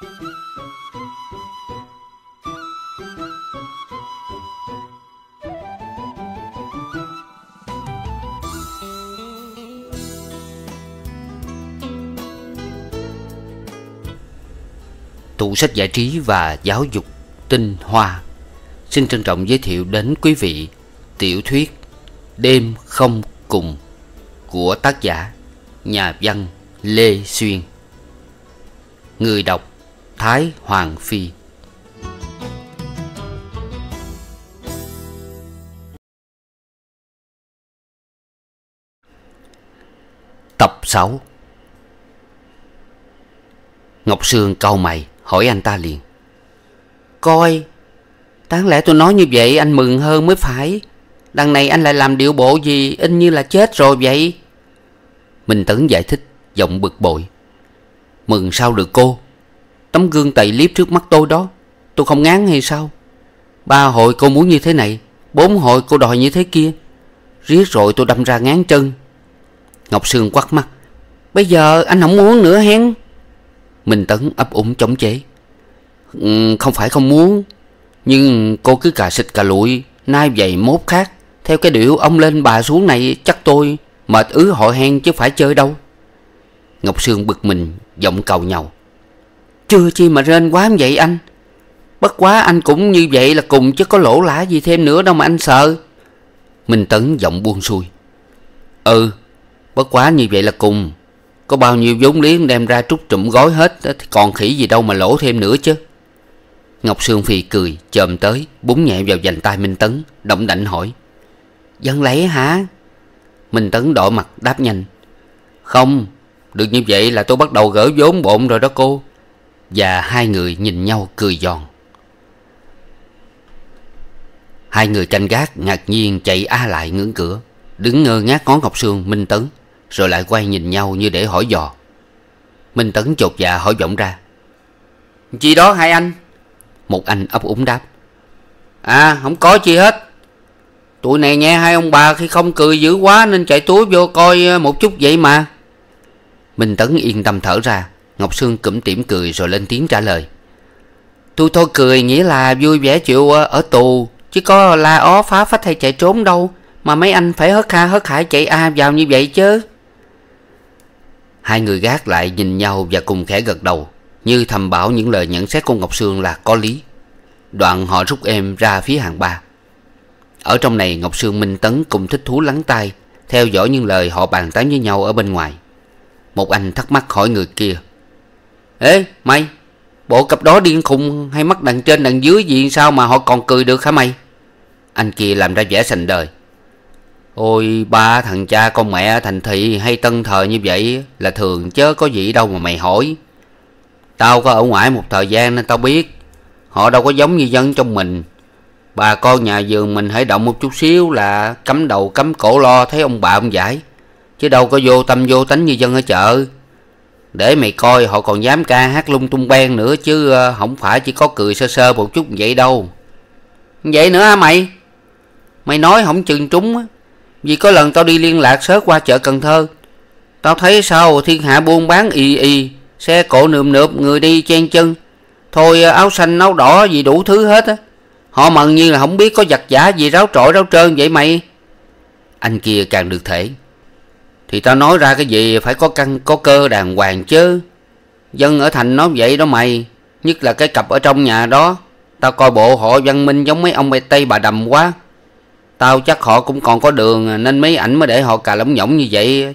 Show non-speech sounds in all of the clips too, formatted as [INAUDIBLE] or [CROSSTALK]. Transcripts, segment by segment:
tủ sách giải trí và giáo dục tinh hoa. Xin trân trọng giới thiệu đến quý vị tiểu thuyết đêm không cùng của tác giả nhà văn lê xuyên. Người đọc thái hoàng phi. Tập sáu. Ngọc sương cau mày, hỏi anh ta liền. Coi, đáng lẽ tôi nói như vậy anh mừng hơn mới phải. Đằng này anh lại làm điệu bộ gì, in như là chết rồi vậy? Minh tấn giải thích, giọng bực bội. Mừng sao được cô? Tấm gương tầy liếp trước mắt tôi đó, tôi không ngán hay sao? Ba hội cô muốn như thế này, bốn hội cô đòi như thế kia. Riết rồi tôi đâm ra ngán chân. Ngọc sương quắt mắt. Bây giờ anh không muốn nữa hen minh tấn ấp úng chống chế. Ừ, không phải không muốn, nhưng cô cứ cà xịt cà lụi nay vậy mốt khác. Theo cái điệu ông lên bà xuống này, chắc tôi mệt ứ hội hen chứ phải chơi đâu. Ngọc sương bực mình, giọng cầu nhau chưa chi mà rên quá vậy anh. Bất quá anh cũng như vậy là cùng chứ có lỗ lã gì thêm nữa đâu mà anh sợ. Minh tấn giọng buông xuôi. Ừ bất quá như vậy là cùng. Có bao nhiêu vốn liếng đem ra trút trụm gói hết, thì còn khỉ gì đâu mà lỗ thêm nữa chứ. Ngọc sương phi cười, chồm tới, búng nhẹ vào vành tay minh tấn, động đảnh hỏi. Dân lấy hả? Minh tấn đỏ mặt, đáp nhanh. Không, được như vậy là tôi bắt đầu gỡ vốn bộn rồi đó cô và hai người nhìn nhau cười giòn. Hai người canh gác, ngạc nhiên chạy a lại ngưỡng cửa, đứng ngơ ngác ngó ngọc sương, minh tấn, rồi lại quay nhìn nhau như để hỏi dò. Minh tấn chột dạ hỏi vọng ra chi đó hai anh? Một anh ấp úng đáp à không có chi hết. Tụi này nghe hai ông bà khi không cười dữ quá nên chạy túi vô coi ờ, một chút vậy mà. Minh tấn yên tâm thở ra ngọc sương cụm tỉm cười rồi lên tiếng trả lời. Tôi thôi cười nghĩa là vui vẻ chịu ờ, ở tù, chứ có la ó phá phách hay chạy trốn đâu, mà mấy anh phải hớt ha hớt hải chạy a vào như vậy chứ. Hai người gác lại nhìn nhau và cùng khẽ gật đầu, như thầm bảo những lời nhận xét của ngọc sương là có lý. Đoạn họ rút em ra phía hàng ba. Ở trong này, ngọc sương minh tấn cùng thích thú lắng tai, theo dõi những lời họ bàn tán với nhau ở bên ngoài. Một anh thắc mắc hỏi người kia ê, mày, bộ cặp đó điên khùng hay mắt đằng trên đằng dưới gì sao mà họ còn cười được hả mày? Anh kia làm ra vẻ sành đời. Ôi, ba thằng cha con mẹ thành thị hay tân thời như vậy là thường chớ có gì đâu mà mày hỏi. Tao có ở ngoài một thời gian nên tao biết. Họ đâu có giống như dân trong mình. Bà con nhà vườn mình hãy động một chút xíu là cắm đầu cắm cổ lo thấy ông bà ông giải. Chứ đâu có vô tâm vô tánh như dân ở chợ để mày coi, họ còn dám ca hát lung tung beng nữa chứ ờ, không phải chỉ có cười sơ sơ một chút vậy đâu. Vậy nữa hả mày? Mày nói không chừng trúng á. Vì có lần tao đi liên lạc sớt qua chợ cần thơ, tao thấy sao thiên hạ buôn bán y y, xe cộ nườm nượp, người đi chen chân. Thôi ờ, áo xanh, áo đỏ gì đủ thứ hết á. Họ mần như là không biết có giặt giả gì ráo trội ráo trơn vậy mày. Anh kia càng được thể thì tao nói ra cái gì phải có căn, có cơ đàng hoàng chứ. Dân ở thành nói vậy đó mày, nhất là cái cặp ở trong nhà đó. Tao coi bộ họ văn minh giống mấy ông bê tây bà đầm quá. Tao chắc họ cũng còn có đường, nên mấy ảnh mới để họ cà lỏng nhỏng như vậy.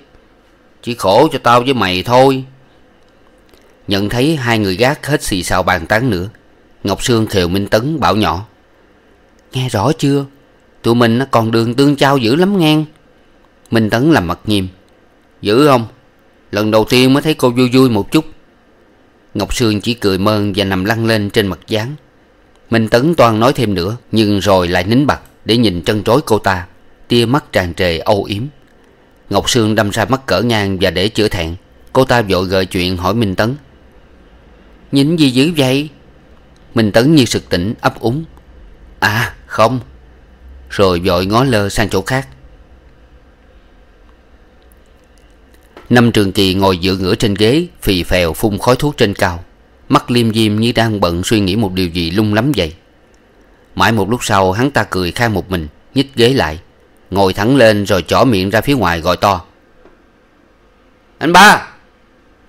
Chỉ khổ cho tao với mày thôi. Nhận thấy hai người gác hết xì xào bàn tán nữa, ngọc sương khều minh tấn bảo nhỏ. Nghe rõ chưa? Tụi mình còn đường tương trao dữ lắm ngang. Minh tấn làm mặt nghiêm dữ không? Lần đầu tiên mới thấy cô vui vui một chút. Ngọc sương chỉ cười mơn và nằm lăn lên trên mặt dáng. Minh tấn toan nói thêm nữa, nhưng rồi lại nín bặt để nhìn trân trối cô ta. Tia mắt tràn trề âu yếm. Ngọc sương đâm ra mắt cỡ ngang và để chữa thẹn. Cô ta vội gợi chuyện hỏi minh tấn. Nhìn gì dữ vậy? Minh tấn như sực tỉnh, ấp úng. À không. Rồi vội ngó lơ sang chỗ khác. Năm trường kỳ ngồi dựa ngửa trên ghế, phì phèo phun khói thuốc trên cao. Mắt liêm diêm như đang bận suy nghĩ một điều gì lung lắm vậy. Mãi một lúc sau, hắn ta cười khang một mình, Nhích ghế lại, Ngồi thẳng lên rồi chỏ miệng ra phía ngoài gọi to. Anh ba,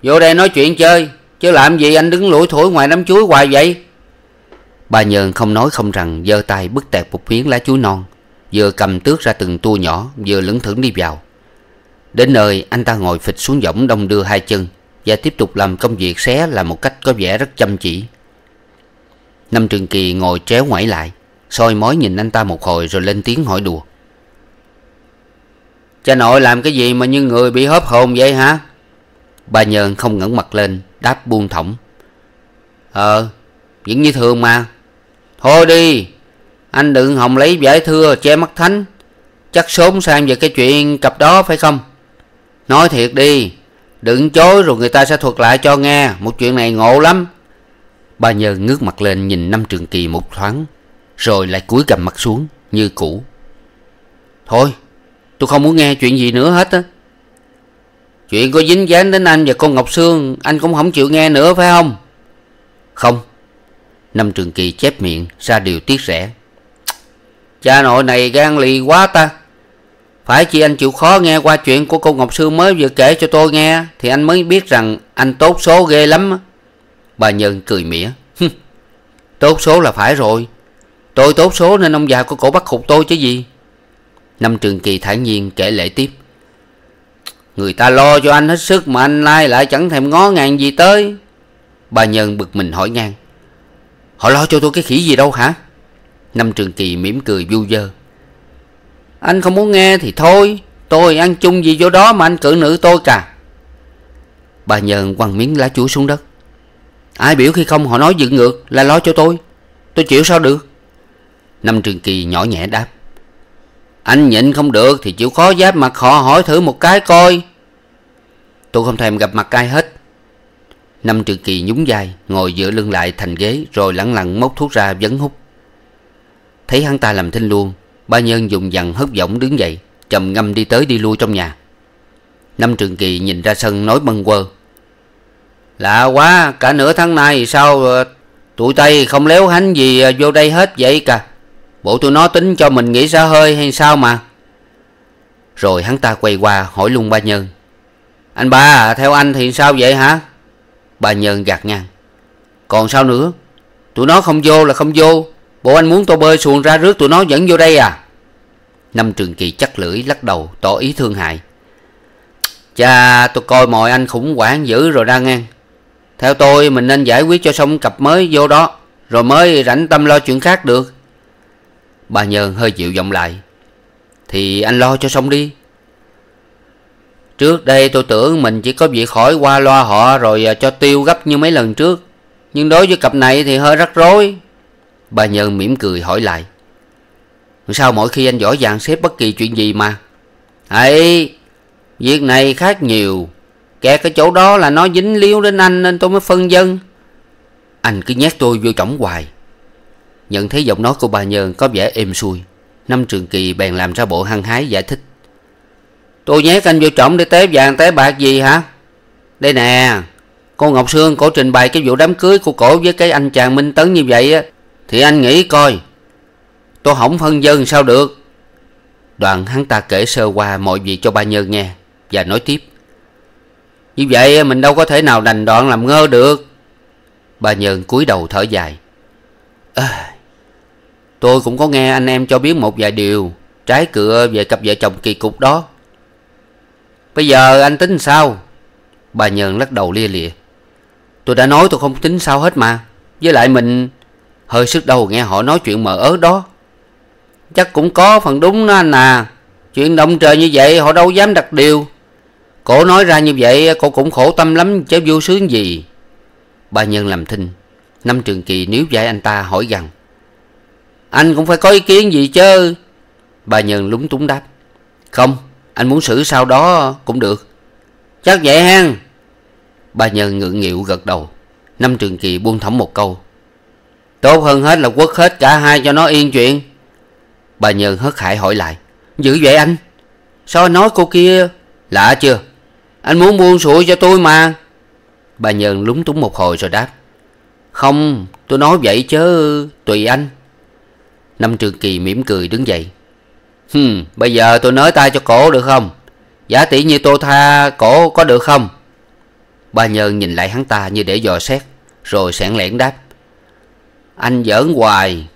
Vô đây nói chuyện chơi, Chứ làm gì anh đứng lủi thổi ngoài đám chuối hoài vậy? Ba Nhơn không nói không rằng, giơ tay bứt tẹt một miếng lá chuối non, Vừa cầm tước ra từng tua nhỏ, Vừa lững thững đi vào. Đến nơi, anh ta ngồi phịch xuống võng đông đưa hai chân Và tiếp tục làm công việc xé là một cách có vẻ rất chăm chỉ. Năm Trường Kỳ ngồi chéo ngoảy lại, soi mói nhìn anh ta một hồi rồi lên tiếng hỏi đùa. Cha nội làm cái gì mà như người bị hớp hồn vậy hả? Bà Nhơn không ngẩng mặt lên, Đáp buông thõng. Ờ Vẫn như thường mà. Thôi đi, Anh đừng hòng lấy giải thưa che mắt thánh. Chắc sớm sang về cái chuyện cặp đó phải không? Nói thiệt đi, Đừng chối rồi người ta sẽ thuật lại cho nghe. Một chuyện này ngộ lắm. Ba Nhơ ngước mặt lên nhìn năm trường kỳ một thoáng, Rồi lại cúi gầm mặt xuống Như cũ. Thôi, tôi không muốn nghe chuyện gì nữa hết á. Chuyện có dính dáng đến anh và con Ngọc Sương, Anh cũng không chịu nghe nữa, phải không? Không. Năm Trường Kỳ chép miệng, ra điều tiếc rẻ. Cha nội này gan lì quá ta. Phải chi anh chịu khó nghe qua chuyện của cô Ngọc sư mới vừa kể cho tôi nghe, Thì anh mới biết rằng anh tốt số ghê lắm. Bà Nhân cười mỉa. Tốt số là phải rồi. Tôi tốt số nên ông già của cổ bắt khục tôi chứ gì. Năm Trường Kỳ thản nhiên kể lễ tiếp. Người ta lo cho anh hết sức mà anh lai lại chẳng thèm ngó ngàng gì tới. Bà Nhân bực mình hỏi ngang. Họ lo cho tôi cái khỉ gì đâu hả? Năm Trường Kỳ mỉm cười vu vơ. Anh không muốn nghe thì thôi. Tôi ăn chung gì vô đó mà anh cử nữ tôi cả. Bà nhờn quăng miếng lá chuối xuống đất. Ai biểu khi không, họ nói dựng ngược, là lo cho tôi. Tôi chịu sao được? Năm Trường Kỳ nhỏ nhẹ đáp. Anh nhịn không được thì chịu khó giáp mặt họ, hỏi thử một cái coi. Tôi không thèm gặp mặt ai hết. Năm Trường Kỳ nhún vai, Ngồi dựa lưng lại thành ghế, Rồi lẳng lặng móc thuốc ra vấn hút. Thấy hắn ta làm thinh luôn Ba nhân dùng dằn hớp giọng đứng dậy, Trầm ngâm đi tới đi lui trong nhà. Năm Trường Kỳ nhìn ra sân nói bâng quơ. Lạ quá, Cả nửa tháng nay sao ờ, Tụi Tây không léo hánh gì ờ, vô đây hết vậy cả? Bộ tụi nó tính cho mình nghỉ xa hơi hay sao mà? Rồi hắn ta quay qua hỏi luôn ba nhân Anh ba, theo anh thì sao vậy hả? Ba nhân gạt ngang. Còn sao nữa? Tụi nó không vô là không vô. Bộ anh muốn tôi bơi xuồng ra rước tụi nó dẫn vô đây à? Năm Trường Kỳ chắc lưỡi lắc đầu, tỏ ý thương hại. Cha tôi coi mọi anh khủng hoảng dữ rồi ra ngang. Theo tôi, mình nên giải quyết cho xong cặp mới vô đó, Rồi mới rảnh tâm lo chuyện khác được. Bà Nhơn hơi dịu giọng lại. Thì anh lo cho xong đi. Trước đây tôi tưởng mình chỉ có việc khỏi qua loa họ Rồi à, cho tiêu gấp như mấy lần trước. Nhưng đối với cặp này thì hơi rắc rối. Bà Nhơn mỉm cười hỏi lại. Sao mỗi khi anh giỏi vàng xếp bất kỳ chuyện gì mà? Ấy Việc này khác nhiều. Kẹt cái chỗ đó là nó dính liếu đến anh Nên tôi mới phân dân. Anh cứ nhét tôi vô trỏng hoài. Nhận thấy giọng nói của bà Nhơn có vẻ êm xuôi. Năm Trường Kỳ bèn làm ra bộ hăng hái giải thích. Tôi nhét anh vô trọng để té vàng té bạc gì hả? Đây nè Cô Ngọc Sương cổ trình bày cái vụ đám cưới của cổ với cái anh chàng Minh Tấn như vậy á thì anh nghĩ coi Tôi không phân dân sao được. Đoàn hắn ta kể sơ qua mọi việc cho ba Nhơn nghe Và nói tiếp. Như vậy mình đâu có thể nào đành đoạn làm ngơ được. Ba Nhơn cúi đầu thở dài. À, Tôi cũng có nghe anh em cho biết một vài điều Trái cửa về cặp vợ chồng kỳ cục đó. Bây giờ anh tính sao? Bà Nhơn lắc đầu lia lịa. Tôi đã nói tôi không tính sao hết mà. Với lại mình Hơi sức đầu nghe họ nói chuyện mờ ớ đó. Chắc cũng có phần đúng đó anh à. Chuyện động trời như vậy họ đâu dám đặt điều. Cổ nói ra như vậy Cô cũng khổ tâm lắm chứ vô sướng gì. Bà Nhân làm thinh. Năm Trường Kỳ níu vai anh ta hỏi rằng, Anh cũng phải có ý kiến gì chứ Bà Nhân lúng túng đáp, Không, Anh muốn xử sau đó cũng được. Chắc vậy hen. Bà Nhân ngượng nghịu gật đầu. Năm Trường Kỳ buông thõng một câu. Tốt hơn hết là quất hết cả hai cho nó yên chuyện. Bà nhơn hớt hải hỏi lại, Dữ vậy anh? Sao anh nói cô kia Lạ chưa? Anh muốn buông sủi cho tôi mà. Bà nhơn lúng túng một hồi rồi đáp, Không, tôi nói vậy chứ, Tùy anh. Năm Trường Kỳ mỉm cười đứng dậy, Hừm, bây giờ tôi nới tay cho cổ được không? Giả tỷ như tôi tha cổ có được không? Bà nhơn nhìn lại hắn ta như để dò xét, Rồi sẻn lẻn đáp anh giỡn hoài.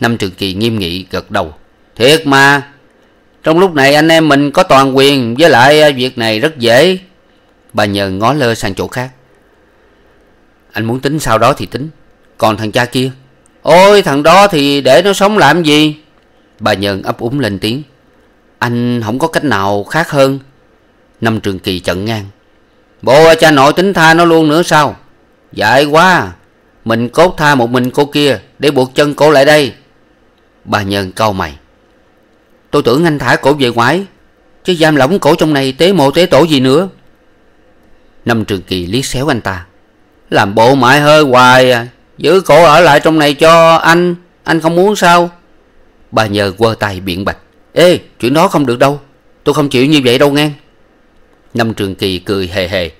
Năm Trường Kỳ nghiêm nghị gật đầu. Thiệt mà. Trong lúc này anh em mình có toàn quyền, Với lại à, việc này rất dễ. Bà nhờ ngó lơ sang chỗ khác. Anh muốn tính sau đó thì tính. Còn thằng cha kia? Ôi, thằng đó thì để nó sống làm gì? Bà nhờn ấp úng lên tiếng. Anh không có cách nào khác hơn. Năm Trường Kỳ chận ngang. Bộ cha nội tính tha nó luôn nữa sao? Dại quá. Mình cốt tha một mình cô kia Để buộc chân cô lại đây. Bà Nhân cau mày. Tôi tưởng anh thả cổ về ngoài Chứ giam lỏng cổ trong này tế mộ tế tổ gì nữa. Năm Trường Kỳ liếc xéo anh ta. Làm bộ mại hơi hoài à Giữ cổ ở lại trong này cho anh Anh không muốn sao? Bà nhờ quơ tay biện bạch. Ê, chuyện đó không được đâu, Tôi không chịu như vậy đâu nghe. Năm Trường Kỳ cười hề. Hề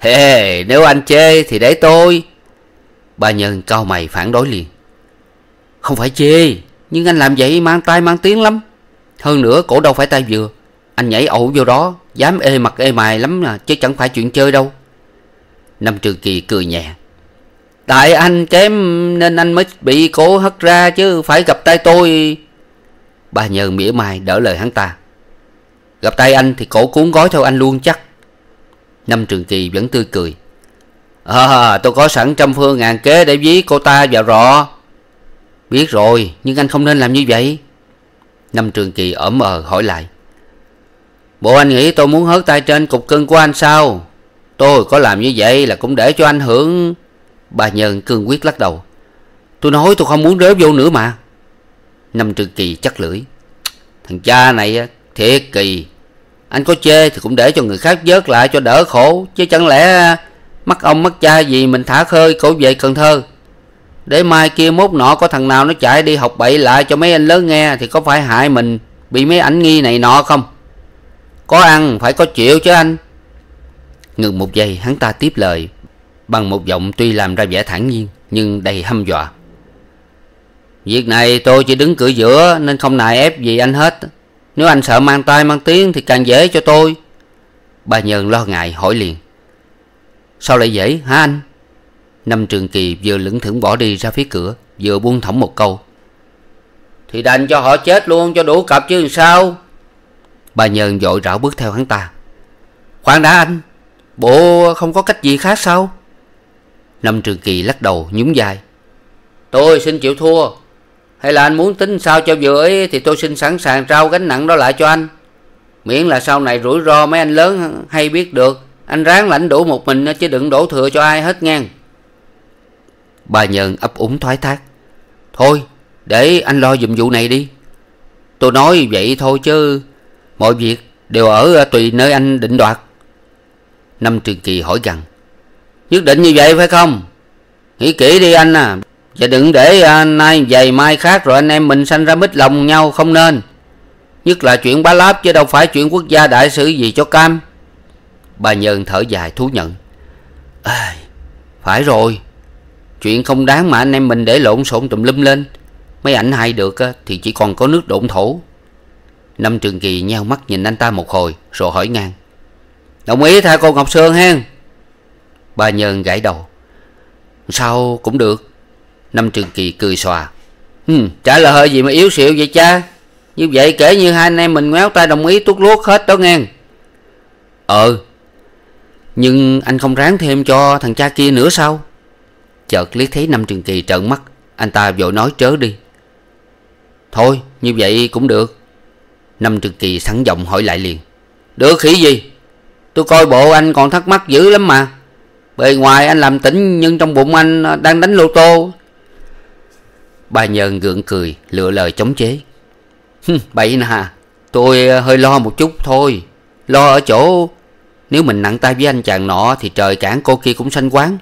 Hề, nếu anh chê thì để tôi. Bà Nhân cao mày phản đối liền. Không phải chê, Nhưng anh làm vậy mang tay mang tiếng lắm. Hơn nữa cổ đâu phải tay vừa. Anh nhảy ẩu vô đó, Dám ê mặt ê mài lắm à Chứ chẳng phải chuyện chơi đâu. Năm Trường Kỳ cười nhẹ. Tại anh kém nên anh mới bị cổ hất ra chứ phải gặp tay tôi. Bà Nhân mỉa mai đỡ lời hắn ta. Gặp tay anh thì cổ cuốn gói theo anh luôn chắc. Năm Trường Kỳ vẫn tươi cười. À tôi có sẵn trăm phương ngàn kế để dí cô ta vào rọ. Biết rồi, nhưng anh không nên làm như vậy. Năm Trường Kỳ ẩm ờ hỏi lại. Bộ anh nghĩ tôi muốn hớt tay trên cục cưng của anh sao? Tôi có làm như vậy là cũng để cho anh hưởng. Bà Nhân cương quyết lắc đầu. Tôi nói tôi không muốn rớp vô nữa mà. Năm Trường Kỳ chắc lưỡi. Thằng cha này thiệt kỳ. Anh có chê thì cũng để cho người khác vớt lại cho đỡ khổ, Chứ chẳng lẽ mắc ông mắc cha gì mình thả khơi, cổ về Cần Thơ. Để mai kia mốt nọ có thằng nào nó chạy đi học bậy lại cho mấy anh lớn nghe Thì có phải hại mình bị mấy ảnh nghi này nọ không? Có ăn, phải có chịu chứ anh. Ngừng một giây, hắn ta tiếp lời, Bằng một giọng tuy làm ra vẻ thản nhiên, Nhưng đầy hăm dọa. Việc này tôi chỉ đứng cửa giữa, Nên không nài ép gì anh hết. Nếu anh sợ mang tay mang tiếng Thì càng dễ cho tôi. Bà Nhơn lo ngại, hỏi liền. Sao lại dễ hả anh? Năm Trường Kỳ vừa lững thững bỏ đi ra phía cửa, Vừa buông thõng một câu. Thì đành cho họ chết luôn cho đủ cặp chứ sao? Bà Nhơn vội rảo bước theo hắn ta. Khoan đã anh, Bộ không có cách gì khác sao? Năm Trường Kỳ lắc đầu nhún vai. Tôi xin chịu thua. Hay là anh muốn tính sao cho vừa ấy Thì tôi xin sẵn sàng trao gánh nặng đó lại cho anh. Miễn là sau này rủi ro mấy anh lớn hay biết được. Anh ráng lãnh đủ một mình Chứ đừng đổ thừa cho ai hết ngang. Bà Nhân ấp úng thoái thác. Thôi để anh lo dùm vụ này đi. Tôi nói vậy thôi chứ Mọi việc đều ở à, tùy nơi anh định đoạt. Năm Trường Kỳ hỏi rằng Nhất định như vậy phải không? Nghĩ kỹ đi anh à Và đừng để à, nay dày mai khác Rồi anh em mình sanh ra mít lòng nhau không nên. Nhất là chuyện bá láp Chứ đâu phải chuyện quốc gia đại sự gì cho cam. Bà Nhân thở dài thú nhận. À, Phải rồi. Chuyện không đáng mà anh em mình để lộn xộn tùm lum lên. Mấy ảnh hay được Thì chỉ còn có nước độn thổ. Năm Trường Kỳ nheo mắt nhìn anh ta một hồi Rồi hỏi ngang. Đồng ý tha cô Ngọc sơn hen. Bà Nhân gãi đầu. Sao cũng được. Năm Trường Kỳ cười xòa. Hmm, Trả lời hơi gì mà yếu xịu vậy cha. Như vậy kể như hai anh em mình ngoéo tay đồng ý tuốt luốt hết đó nghe. Ờ nhưng anh không ráng thêm cho thằng cha kia nữa sao? Chợt liếc thấy Năm Trường Kỳ trợn mắt. Anh ta vội nói trớ đi. Thôi, như vậy cũng được. Năm Trường Kỳ sẵn giọng hỏi lại liền. Được khỉ gì? Tôi coi bộ anh còn thắc mắc dữ lắm mà. Bề ngoài anh làm tỉnh Nhưng trong bụng anh đang đánh lô tô. Bà nhơn gượng cười, Lựa lời chống chế. Bậy nè Tôi hơi lo một chút thôi. Lo ở chỗ nếu mình nặng tay với anh chàng nọ Thì trời cản cô kia cũng sanh quán.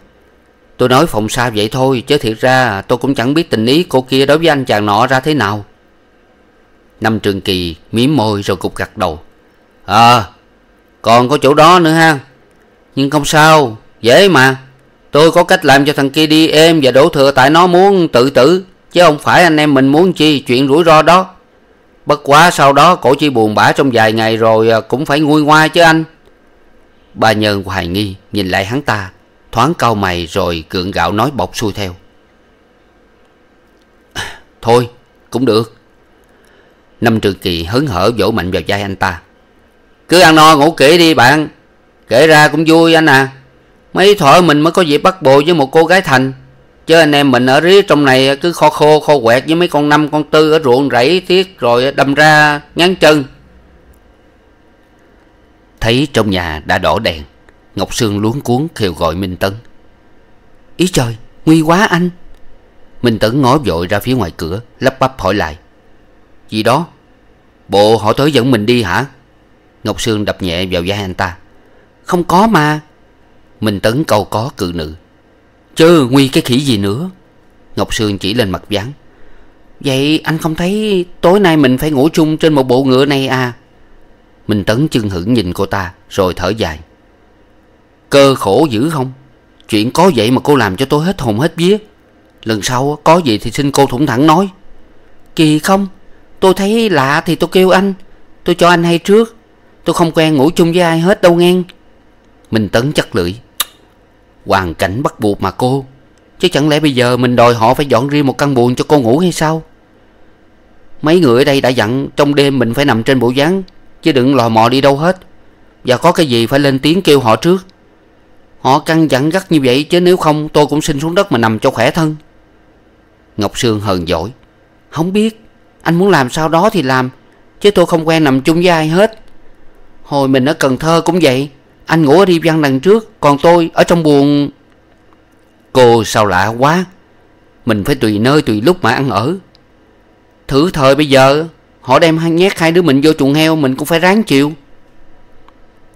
Tôi nói phòng xa vậy thôi, Chứ thiệt ra tôi cũng chẳng biết tình ý cô kia Đối với anh chàng nọ ra thế nào. Năm Trường Kỳ mím môi rồi cục gặt đầu. Ờ Còn có chỗ đó nữa ha. Nhưng không sao, Dễ mà. Tôi có cách làm cho thằng kia đi êm và đổ thừa tại nó muốn tự tử, Chứ không phải anh em mình muốn chi chuyện rủi ro đó. Bất quá sau đó, cổ chỉ buồn bã trong vài ngày rồi à, cũng phải nguôi ngoai chứ anh. Bà Nhân hoài nghi, nhìn lại hắn ta, Thoáng cau mày rồi gượng gạo nói bọc xuôi theo. [CLEARS THROAT] Thôi, cũng được. Năm trường kỳ hớn hở vỗ mạnh vào vai anh ta. Cứ ăn no ngủ kỹ đi bạn. Kể ra cũng vui anh à. Mấy thỏi mình mới có dịp bắt bồ với một cô gái thành. Chứ anh em mình ở riết trong này cứ kho khô, kho quẹt với mấy con năm, con tư ở ruộng rẫy tiếc rồi đâm ra ngắn chân. Thấy trong nhà đã đỏ đèn, Ngọc Sương luống cuốn kêu gọi Minh Tấn. Ý trời, nguy quá anh. Minh Tấn ngó vội ra phía ngoài cửa, Lắp bắp hỏi lại. Gì đó? Bộ họ tới dẫn mình đi hả? Ngọc Sương đập nhẹ vào vai anh ta. Không có mà. Minh Tấn câu có cự nữ. Chứ nguy cái khỉ gì nữa. Ngọc Sương chỉ lên mặt ván. Vậy anh không thấy tối nay mình phải ngủ chung trên một bộ ngựa này à? Minh Tấn chưng hửng nhìn cô ta, Rồi thở dài. Cơ khổ dữ không? Chuyện có vậy mà cô làm cho tôi hết hồn hết vía. Lần sau có gì thì xin cô thủng thẳng nói. Kỳ không? Tôi thấy lạ thì tôi kêu anh. Tôi cho anh hay trước. Tôi không quen ngủ chung với ai hết đâu nghe. Minh Tấn chắc lưỡi. Hoàn cảnh bắt buộc mà cô. Chứ chẳng lẽ bây giờ mình đòi họ phải dọn riêng một căn buồng cho cô ngủ hay sao? Mấy người ở đây đã dặn Trong đêm mình phải nằm trên bộ dáng. Chứ đừng lò mò đi đâu hết. Và có cái gì phải lên tiếng kêu họ trước. Họ căng dặn gắt như vậy Chứ nếu không tôi cũng xin xuống đất mà nằm cho khỏe thân. Ngọc Sương hờn dỗi. Không biết, Anh muốn làm sao đó thì làm, Chứ tôi không quen nằm chung với ai hết. Hồi mình ở Cần Thơ cũng vậy, Anh ngủ ở đi văn đằng trước, Còn tôi ở trong buồng. Cô sao lạ quá, Mình phải tùy nơi tùy lúc mà ăn ở. Thử thời bây giờ. Họ đem hai nhét hai đứa mình vô chuồng heo, Mình cũng phải ráng chịu.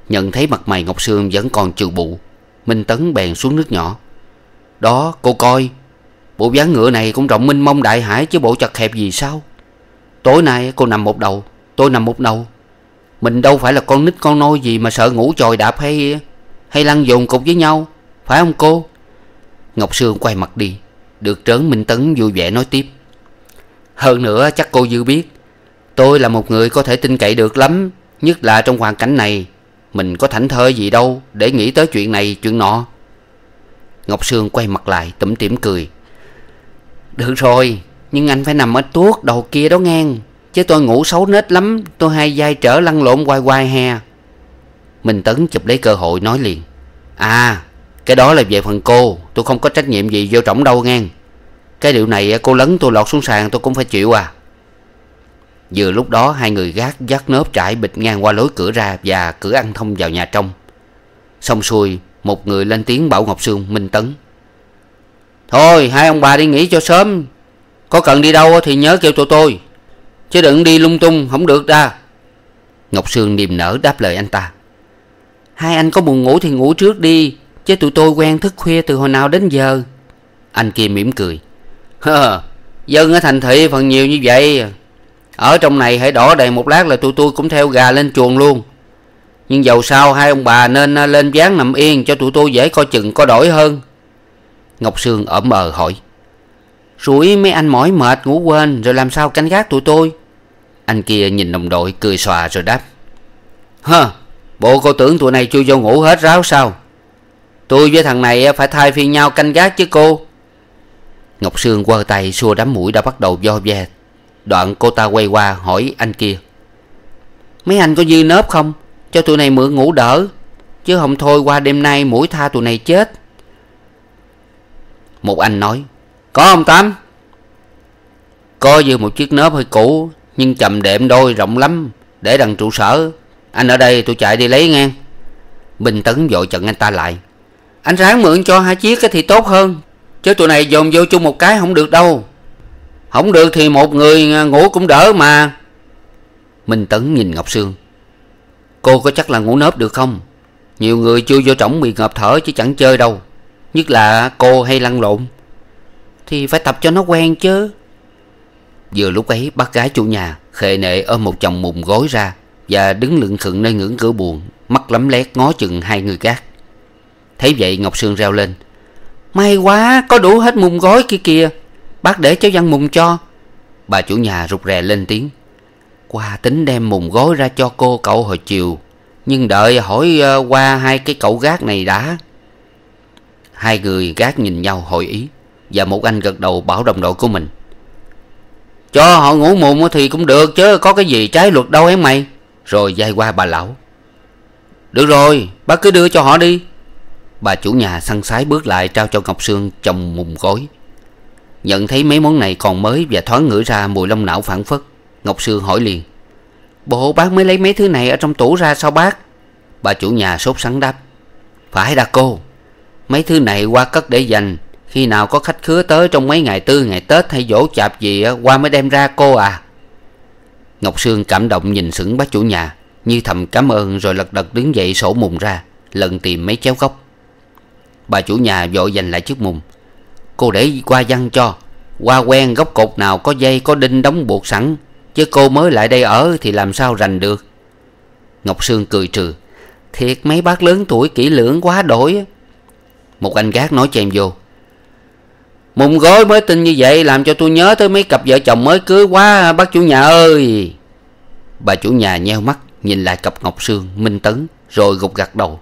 Nhận thấy mặt mày Ngọc Sương vẫn còn trừ bụ, Minh Tấn bèn xuống nước nhỏ. Đó, cô coi, Bộ dáng ngựa này cũng rộng minh mông đại hải Chứ bộ chặt hẹp gì sao? Tối nay cô nằm một đầu, Tôi nằm một đầu. Mình đâu phải là con nít con nôi gì Mà sợ ngủ chòi đạp hay Hay lăn dồn cục với nhau, Phải không cô? Ngọc Sương quay mặt đi, Được trớn Minh Tấn vui vẻ nói tiếp. Hơn nữa chắc cô dư biết Tôi là một người có thể tin cậy được lắm, Nhất là trong hoàn cảnh này. Mình có thảnh thơi gì đâu, Để nghĩ tới chuyện này, chuyện nọ. Ngọc Sương quay mặt lại, tủm tỉm cười. Được rồi, Nhưng anh phải nằm ở tuốt đầu kia đó ngang, Chứ tôi ngủ xấu nết lắm, Tôi hay dai trở lăn lộn quay quay hè. Minh Tấn chụp lấy cơ hội nói liền. À cái đó là về phần cô, Tôi không có trách nhiệm gì vô trọng đâu ngang. Cái điều này à, cô lấn tôi lọt xuống sàn, tôi cũng phải chịu à. Vừa lúc đó hai người gác dắt nớp trải bịch ngang qua lối cửa ra Và cửa ăn thông vào nhà trong. Xong xuôi, Một người lên tiếng bảo Ngọc Sương Minh Tấn. Thôi, hai ông bà đi nghỉ cho sớm. Có cần đi đâu thì nhớ kêu tụi tôi. Chứ đừng đi lung tung, không được ra. Ngọc Sương niềm nở đáp lời anh ta. Hai anh có buồn ngủ thì ngủ trước đi, Chứ tụi tôi quen thức khuya từ hồi nào đến giờ. Anh kia mỉm cười. [LAUGHS] Hơ, Dân ở thành thị phần nhiều như vậy. Ở trong này hãy đỏ đầy một lát là tụi tôi cũng theo gà lên chuồng luôn. Nhưng dầu sao hai ông bà nên à, lên ván nằm yên Cho tụi tôi dễ coi chừng có đổi hơn. Ngọc Sương ẩm mờ hỏi. Rủi mấy anh mỏi mệt ngủ quên Rồi làm sao canh gác tụi tôi? Anh kia nhìn đồng đội cười xòa rồi đáp. Hơ, Bộ cô tưởng tụi này chui vô ngủ hết ráo sao? Tôi với thằng này à, phải thay phiên nhau canh gác chứ cô. Ngọc Sương quơ tay xua đám mũi đã bắt đầu do ve. Đoạn cô ta quay qua hỏi anh kia. Mấy anh có dư nớp không? Cho tụi này mượn ngủ đỡ. Chứ không thôi qua đêm nay mũi tha tụi này chết. Một anh nói, Có không Tám? Có dư một chiếc nớp hơi cũ, Nhưng chầm đệm đôi rộng lắm, Để đằng trụ sở. Anh ở đây tôi chạy đi lấy ngang Bình Tấn vội chặn anh ta lại. Anh ráng mượn cho hai chiếc thì tốt hơn. Chứ tụi này dồn vô chung một cái không được đâu không được thì một người ngủ cũng đỡ mà. Minh tấn nhìn ngọc sương. Cô có chắc là ngủ nớp được không? Nhiều người chưa vô trỏng bị ngợp thở chứ chẳng chơi đâu. Nhất là cô hay lăn lộn. Thì phải tập cho nó quen chứ. Vừa lúc ấy, bác gái chủ nhà, khệ nệ ôm một chồng mùng gối ra và đứng lững khựng nơi ngưỡng cửa buồn, mắt lấm lét ngó chừng hai người gác thấy vậy, ngọc sương reo lên. May quá, có đủ hết mùng gói kia kìa bác để cháu văn mùng cho. Bà chủ nhà rụt rè lên tiếng. Qua tính đem mùng gói ra cho cô cậu hồi chiều. Nhưng đợi hỏi ờ, qua hai cái cậu gác này đã. Hai người gác nhìn nhau hội ý. Và một anh gật đầu bảo đồng đội của mình. Cho họ ngủ mùng thì cũng được chứ, có cái gì trái luật đâu em mày. Rồi dai qua bà lão. Được rồi, bác cứ đưa cho họ đi. Bà chủ nhà săn sái bước lại trao cho ngọc sương chồng mùng gối nhận thấy mấy món này còn mới và thoáng ngửi ra mùi lông não phản phất, ngọc sương hỏi liền. Bộ bác mới lấy mấy thứ này ở trong tủ ra sao bác? Bà chủ nhà sốt sắng đáp. Phải đã cô. Mấy thứ này qua cất để dành. Khi nào có khách khứa tới trong mấy ngày tư, ngày tết hay dỗ chạp gì qua mới đem ra cô à. Ngọc sương cảm động nhìn sững bác chủ nhà, như thầm cảm ơn rồi lật đật đứng dậy sổ mùng ra, lần tìm mấy chéo góc. Bà chủ nhà vội giành lại chiếc mùng cô để qua văn cho. Qua quen góc cột nào có dây, có đinh đóng buộc sẵn. Chứ cô mới lại đây ở thì làm sao rành được? Ngọc sương cười trừ. Thiệt mấy bác lớn tuổi kỹ lưỡng quá đổi một anh gác nói chèm vô. Mùng gối mới tin như vậy, làm cho tôi nhớ tới mấy cặp vợ chồng mới cưới quá, bác chủ nhà ơi. Bà chủ nhà nheo mắt, nhìn lại cặp ngọc sương minh tấn, rồi gục gặt đầu.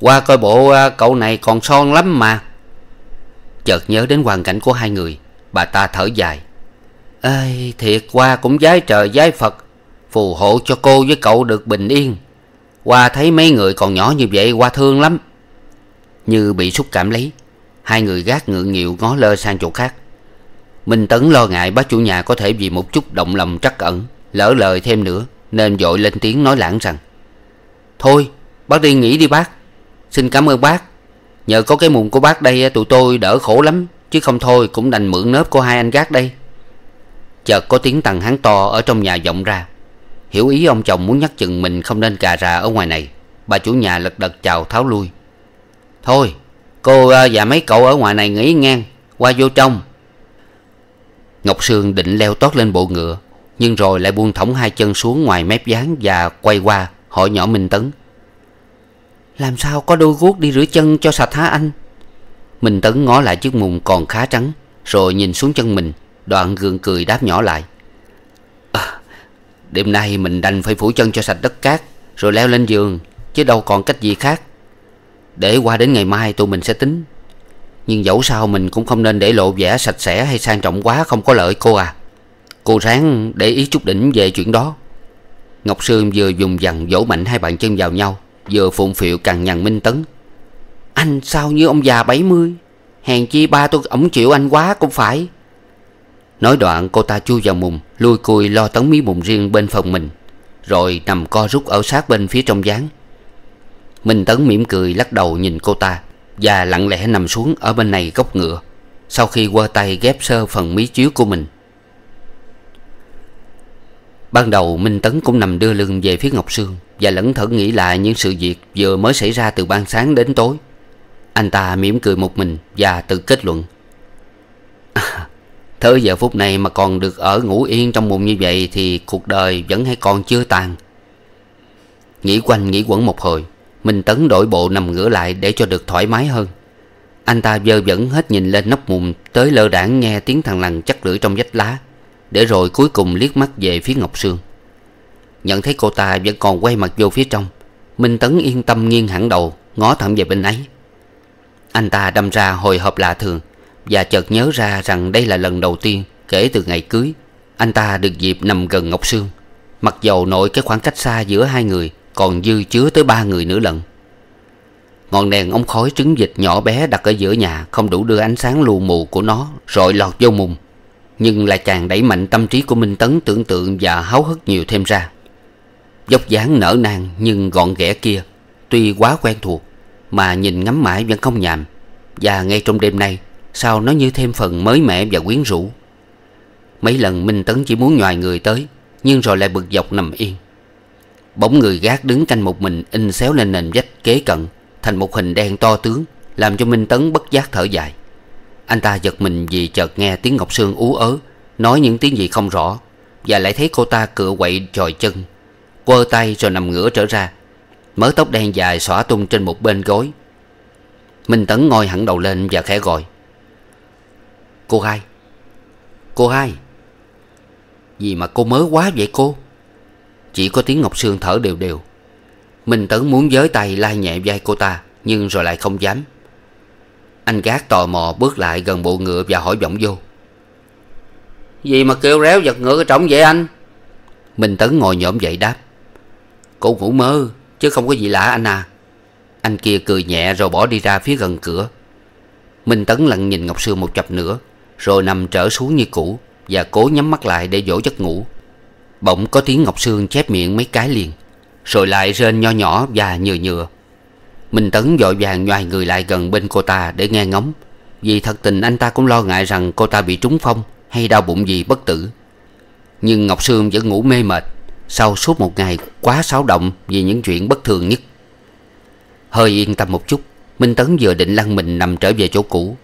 Qua coi bộ à, cậu này còn son lắm mà chợt nhớ đến hoàn cảnh của hai người. Bà ta thở dài. Ê, thiệt qua cũng giái trời giái phật, phù hộ cho cô với cậu được bình yên. Qua thấy mấy người còn nhỏ như vậy, qua thương lắm. Như bị xúc cảm lấy, hai người gác ngượng nghịu ngó lơ sang chỗ khác. Minh tấn lo ngại bác chủ nhà có thể vì một chút động lòng trắc ẩn, lỡ lời thêm nữa, nên vội lên tiếng nói lãng rằng, thôi, bác đi nghỉ đi bác. Xin cảm ơn bác nhờ có cái mùng của bác đây, tụi tôi đỡ khổ lắm, chứ không thôi cũng đành mượn nớp của hai anh gác đây. Chợt có tiếng tầng hắn to ở trong nhà vọng ra. Hiểu ý ông chồng muốn nhắc chừng mình không nên cà rà ở ngoài này, bà chủ nhà lật đật chào tháo lui. Thôi, cô à, và mấy cậu ở ngoài này nghỉ ngang, qua vô trong. Ngọc sương định leo tót lên bộ ngựa, nhưng rồi lại buông thõng hai chân xuống ngoài mép dáng và quay qua, hỏi nhỏ minh tấn làm sao có đôi guốc đi rửa chân cho sạch hả anh? Minh tấn ngó lại chiếc mùng còn khá trắng rồi nhìn xuống chân mình đoạn gượng cười đáp nhỏ lại. À, đêm nay mình đành phải phủ chân cho sạch đất cát rồi leo lên giường chứ đâu còn cách gì khác. Để qua đến ngày mai tụi mình sẽ tính. Nhưng dẫu sao mình cũng không nên để lộ vẻ sạch sẽ hay sang trọng quá không có lợi cô à. Cô ráng để ý chút đỉnh về chuyện đó. Ngọc sương vừa dùng dằn dỗ mạnh hai bàn chân vào nhau vừa phụng phiệu càng nhằn minh tấn. Anh sao như ông già bảy mươi? Hèn chi ba tôi ổng chịu anh quá cũng phải. Nói đoạn, cô ta chui vào mùng lui cui lo tấn mí mùng riêng bên phòng mình, rồi nằm co rút ở sát bên phía trong gián minh tấn mỉm cười lắc đầu nhìn cô ta và lặng lẽ nằm xuống ở bên này góc ngựa, sau khi qua tay ghép sơ phần mí chiếu của mình ban đầu minh tấn cũng nằm đưa lưng về phía ngọc sương và lẩn thẩn nghĩ lại những sự việc vừa mới xảy ra từ ban sáng đến tối. Anh ta mỉm cười một mình và tự kết luận. À, Tới giờ phút này mà còn được ở ngủ yên trong mùng như vậy Thì cuộc đời vẫn hay còn chưa tàn. Nghĩ quanh nghĩ quẩn một hồi Minh Tấn đổi bộ nằm ngửa lại để cho được thoải mái hơn. Anh ta vơ vẫn hết nhìn lên nóc mùng Tới lơ đảng nghe tiếng thằng lằn chắc lưỡi trong vách lá. Để rồi cuối cùng liếc mắt về phía Ngọc Sương. Nhận thấy cô ta vẫn còn quay mặt vô phía trong, Minh Tấn yên tâm nghiêng hẳn đầu, Ngó thẳng về bên ấy. Anh ta đâm ra hồi hộp lạ thường, Và chợt nhớ ra rằng đây là lần đầu tiên Kể từ ngày cưới, Anh ta được dịp nằm gần Ngọc Sương. Mặc dầu nội cái khoảng cách xa giữa hai người, Còn dư chứa tới ba người nữa lận. Ngọn đèn ống khói trứng dịch nhỏ bé đặt ở giữa nhà Không đủ đưa ánh sáng lù mù của nó rồi lọt vô mùng. Nhưng lại càng đẩy mạnh tâm trí của Minh Tấn tưởng tượng Và háo hức nhiều thêm ra. Dốc dáng nở nang nhưng gọn ghẽ kia, Tuy quá quen thuộc, Mà nhìn ngắm mãi vẫn không nhàm. Và ngay trong đêm nay, Sao nó như thêm phần mới mẻ và quyến rũ? Mấy lần Minh Tấn chỉ muốn nhòi người tới, Nhưng rồi lại bực dọc nằm yên. Bóng người gác đứng canh một mình In xéo lên nền vách kế cận, Thành một hình đen to tướng, Làm cho Minh Tấn bất giác thở dài. Anh ta giật mình vì chợt nghe tiếng Ngọc Sương ú ớ, Nói những tiếng gì không rõ, Và lại thấy cô ta cựa quậy tròi chân, quơ tay rồi nằm ngửa trở ra, mớ tóc đen dài xõa tung trên một bên gối. Minh Tấn ngồi hẳn đầu lên và khẽ gọi. Cô hai Cô hai. Gì mà cô mới quá vậy cô? Chỉ có tiếng Ngọc Sương thở đều đều. Minh Tấn muốn giới tay lai nhẹ vai cô ta, Nhưng rồi lại không dám. Anh gác tò mò bước lại gần bộ ngựa và hỏi vọng vô. Gì mà kêu réo giật ngựa trọng vậy anh? Minh Tấn ngồi nhổm dậy đáp. Cô ngủ mơ, Chứ không có gì lạ anh à. Anh kia cười nhẹ rồi bỏ đi ra phía gần cửa. Minh Tấn lặng nhìn Ngọc Sương một chập nữa, Rồi nằm trở xuống như cũ Và cố nhắm mắt lại để dỗ giấc ngủ. Bỗng có tiếng Ngọc Sương chép miệng mấy cái liền, Rồi lại rên nho nhỏ và nhừa nhừa. Minh Tấn vội vàng nhoài người lại gần bên cô ta để nghe ngóng. Vì thật tình anh ta cũng lo ngại rằng cô ta bị trúng phong Hay đau bụng gì bất tử. Nhưng Ngọc Sương vẫn ngủ mê mệt Sau suốt một ngày quá xáo động Vì những chuyện bất thường nhất. Hơi yên tâm một chút, Minh Tấn vừa định lăn mình nằm trở về chỗ cũ,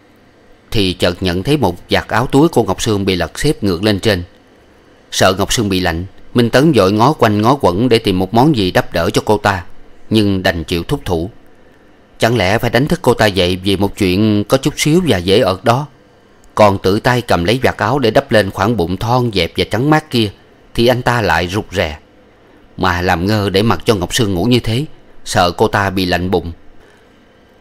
Thì chợt nhận thấy một giặt áo túi của Ngọc Sương bị lật xếp ngược lên trên. Sợ Ngọc Sương bị lạnh, Minh Tấn vội ngó quanh ngó quẩn để tìm một món gì đắp đỡ cho cô ta, Nhưng đành chịu thúc thủ. Chẳng lẽ phải đánh thức cô ta dậy vì một chuyện có chút xíu và dễ ợt đó? Còn tự tay cầm lấy vạt áo để đắp lên khoảng bụng thon dẹp và trắng mát kia, Thì anh ta lại rụt rè. Mà làm ngơ để mặc cho Ngọc Sương ngủ như thế, Sợ cô ta bị lạnh bụng.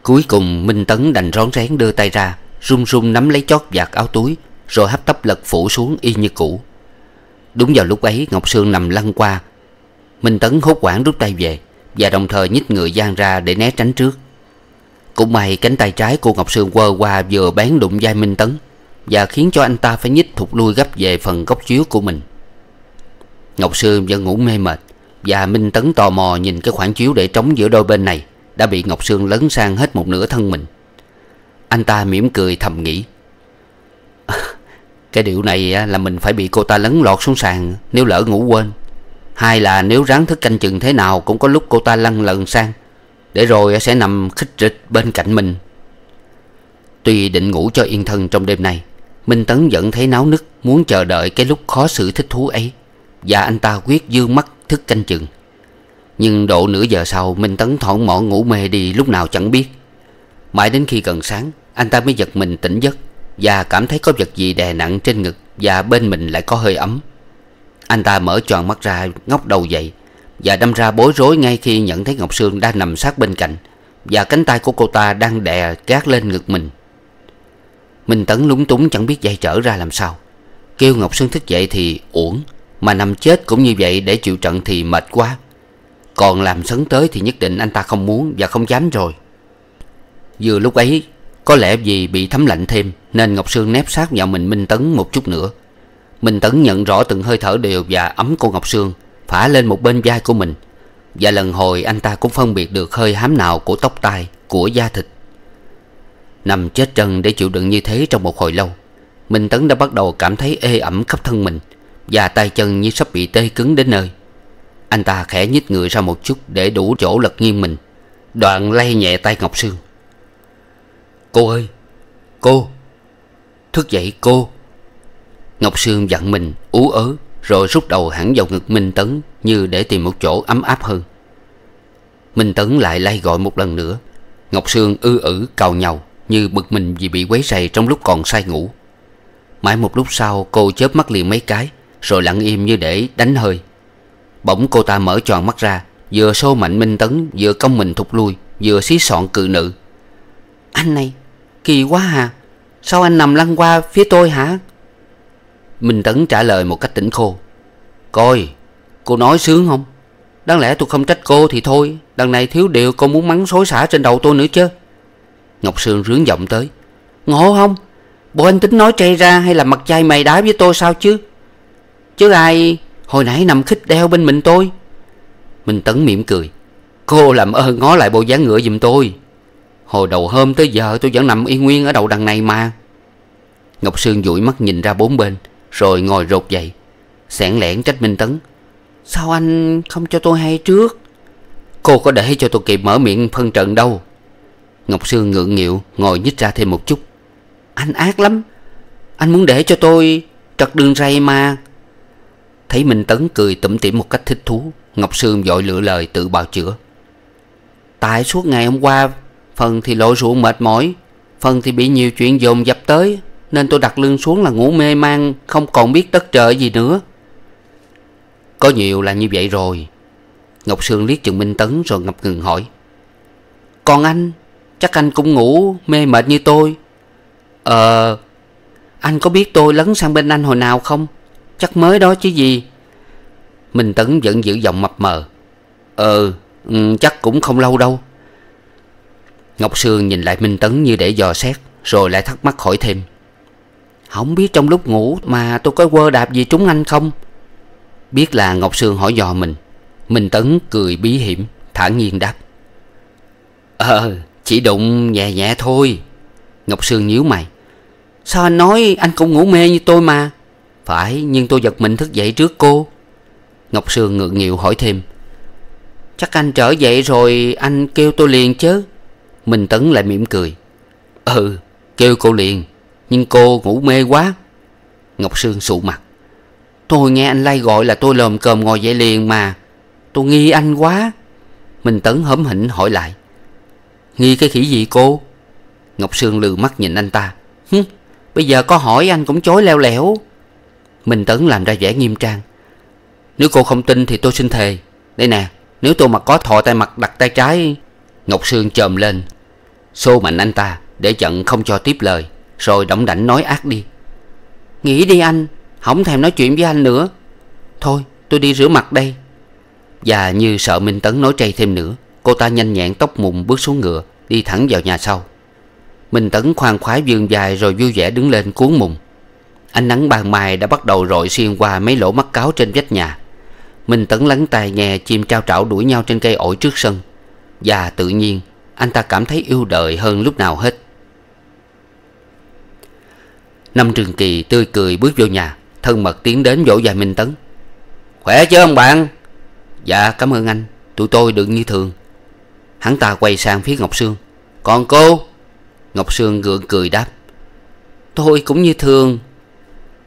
Cuối cùng, Minh Tấn đành rón rén đưa tay ra, Run run nắm lấy chót vạt áo túi, Rồi hấp tấp lật phủ xuống y như cũ. Đúng vào lúc ấy, Ngọc Sương nằm lăn qua. Minh Tấn hốt quảng rút tay về Và đồng thời nhích người gian ra để né tránh trước. Cũng may cánh tay trái cô Ngọc Sương quơ qua vừa bán đụng vai Minh Tấn Và khiến cho anh ta phải nhích thụt lui gấp về phần góc chiếu của mình. Ngọc Sương vẫn ngủ mê mệt Và Minh Tấn tò mò nhìn cái khoảng chiếu để trống giữa đôi bên này Đã bị Ngọc Sương lấn sang hết một nửa thân mình. Anh ta mỉm cười thầm nghĩ, [LAUGHS] Cái điều này là mình phải bị cô ta lấn lọt xuống sàn Nếu lỡ ngủ quên. Hai là nếu ráng thức canh chừng thế nào Cũng có lúc cô ta lăn lần sang để rồi sẽ nằm khích rịch bên cạnh mình. Tuy định ngủ cho yên thân trong đêm nay Minh Tấn vẫn thấy náo nức, Muốn chờ đợi cái lúc khó xử thích thú ấy. Và anh ta quyết dương mắt thức canh chừng. Nhưng độ nửa giờ sau, Minh Tấn thỏn mọn ngủ mê đi lúc nào chẳng biết. Mãi đến khi gần sáng, Anh ta mới giật mình tỉnh giấc Và cảm thấy có vật gì đè nặng trên ngực Và bên mình lại có hơi ấm. Anh ta mở tròn mắt ra, ngóc đầu dậy và đâm ra bối rối ngay khi nhận thấy Ngọc Sương đang nằm sát bên cạnh, Và cánh tay của cô ta đang đè gác lên ngực mình. Minh Tấn lúng túng chẳng biết dây trở ra làm sao. Kêu Ngọc Sương thức dậy thì uổng, Mà nằm chết cũng như vậy để chịu trận thì mệt quá. Còn làm sấn tới thì nhất định anh ta không muốn và không dám rồi. Vừa lúc ấy, Có lẽ vì bị thấm lạnh thêm Nên Ngọc Sương nép sát vào mình Minh Tấn một chút nữa. Minh Tấn nhận rõ từng hơi thở đều và ấm của Ngọc Sương Phả lên một bên vai của mình. Và lần hồi anh ta cũng phân biệt được hơi hám nào của tóc tai Của da thịt. Nằm chết trần để chịu đựng như thế trong một hồi lâu, Minh Tấn đã bắt đầu cảm thấy ê ẩm khắp thân mình Và tay chân như sắp bị tê cứng đến nơi. Anh ta khẽ nhích người ra một chút Để đủ chỗ lật nghiêng mình. Đoạn lay nhẹ tay Ngọc Sương. Cô ơi, Cô, Thức dậy cô. Ngọc Sương dặn mình ú ớ. Rồi rút đầu hẳn vào ngực Minh Tấn Như để tìm một chỗ ấm áp hơn. Minh Tấn lại lay gọi một lần nữa. Ngọc Sương ư ử cào nhau Như bực mình vì bị quấy rầy trong lúc còn say ngủ. Mãi một lúc sau, cô chớp mắt liền mấy cái, Rồi lặng im như để đánh hơi. Bỗng cô ta mở tròn mắt ra, Vừa xô mạnh Minh Tấn, Vừa công mình thụt lui, Vừa xí sọn cự nữ. Anh này, Kỳ quá hà? Sao anh nằm lăn qua phía tôi hả? Minh Tấn trả lời một cách tỉnh khô. Coi, Cô nói sướng không? Đáng lẽ tôi không trách cô thì thôi, Đằng này thiếu điều cô muốn mắng xối xả trên đầu tôi nữa chứ. Ngọc Sương rướng giọng tới. Ngộ không? Bộ anh tính nói trây ra hay là mặt chai mày đá với tôi sao chứ? Chứ ai, Hồi nãy nằm khích đeo bên mình tôi. Minh Tấn mỉm cười. Cô làm ơn ngó lại bộ dáng ngựa giùm tôi. Hồi đầu hôm tới giờ tôi vẫn nằm yên nguyên ở đầu đằng này mà. Ngọc Sương dụi mắt nhìn ra bốn bên. Rồi ngồi rột dậy. Sẻn lẻn trách Minh Tấn. Sao anh không cho tôi hay trước? Cô có để cho tôi kịp mở miệng phân trận đâu. Ngọc Sương ngượng nghịu Ngồi nhích ra thêm một chút. Anh ác lắm. Anh muốn để cho tôi trật đường ray mà. Thấy Minh Tấn cười tủm tỉm một cách thích thú Ngọc Sương vội lựa lời tự bào chữa. Tại suốt ngày hôm qua Phần thì lộ ruộng mệt mỏi Phần thì bị nhiều chuyện dồn dập tới nên tôi đặt lưng xuống là ngủ mê man, Không còn biết đất trời gì nữa. Có nhiều là như vậy rồi. Ngọc Sương liếc chừng Minh Tấn rồi ngập ngừng hỏi. Còn anh, Chắc anh cũng ngủ mê mệt như tôi. Ờ Anh có biết tôi lấn sang bên anh hồi nào không? Chắc mới đó chứ gì. Minh Tấn vẫn giữ giọng mập mờ. Ờ ừ, Chắc cũng không lâu đâu. Ngọc Sương nhìn lại Minh Tấn như để dò xét, Rồi lại thắc mắc hỏi thêm. Không biết trong lúc ngủ mà tôi có quơ đạp gì trúng anh không? Biết là Ngọc Sương hỏi dò mình. Minh Tấn cười bí hiểm thản nhiên đáp. Ờ chỉ đụng nhẹ nhẹ thôi. Ngọc Sương nhíu mày. Sao anh nói anh cũng ngủ mê như tôi mà? Phải, nhưng tôi giật mình thức dậy trước cô. Ngọc Sương ngượng nghịu hỏi thêm. Chắc anh trở dậy rồi anh kêu tôi liền chứ? Minh Tấn lại mỉm cười. Ừ kêu cô liền. Nhưng cô ngủ mê quá. Ngọc Sương sụ mặt. Tôi nghe anh lay gọi là tôi lồm cồm ngồi dậy liền mà. Tôi nghi anh quá. Minh Tấn hớm hỉnh hỏi lại. Nghi cái khỉ gì cô? Ngọc Sương lừ mắt nhìn anh ta. Hứ, Bây giờ có hỏi anh cũng chối leo lẻo. Minh Tấn làm ra vẻ nghiêm trang. Nếu cô không tin thì tôi xin thề. Đây nè Nếu tôi mà có thọ tay mặt đặt tay trái. Ngọc Sương chồm lên. Xô mạnh anh ta Để chặn không cho tiếp lời. Rồi đỏng đảnh nói ác đi. Nghĩ đi anh, Không thèm nói chuyện với anh nữa. Thôi, tôi đi rửa mặt đây. Và như sợ Minh Tấn nói trây thêm nữa, Cô ta nhanh nhẹn tóc mùng bước xuống ngựa, Đi thẳng vào nhà sau. Minh Tấn khoan khoái vươn dài Rồi vui vẻ đứng lên cuốn mùng Ánh nắng ban mai đã bắt đầu rọi xuyên qua Mấy lỗ mắt cáo trên vách nhà. Minh Tấn lắng tai nghe chim trao trảo đuổi nhau trên cây ổi trước sân. Và tự nhiên, anh ta cảm thấy yêu đời hơn lúc nào hết. Năm Trường Kỳ tươi cười bước vô nhà, Thân mật tiến đến vỗ dài Minh Tấn. Khỏe chứ ông bạn? Dạ cảm ơn anh. Tụi tôi được như thường. Hắn ta quay sang phía Ngọc Sương. Còn cô? Ngọc Sương gượng cười đáp. Tôi cũng như thường.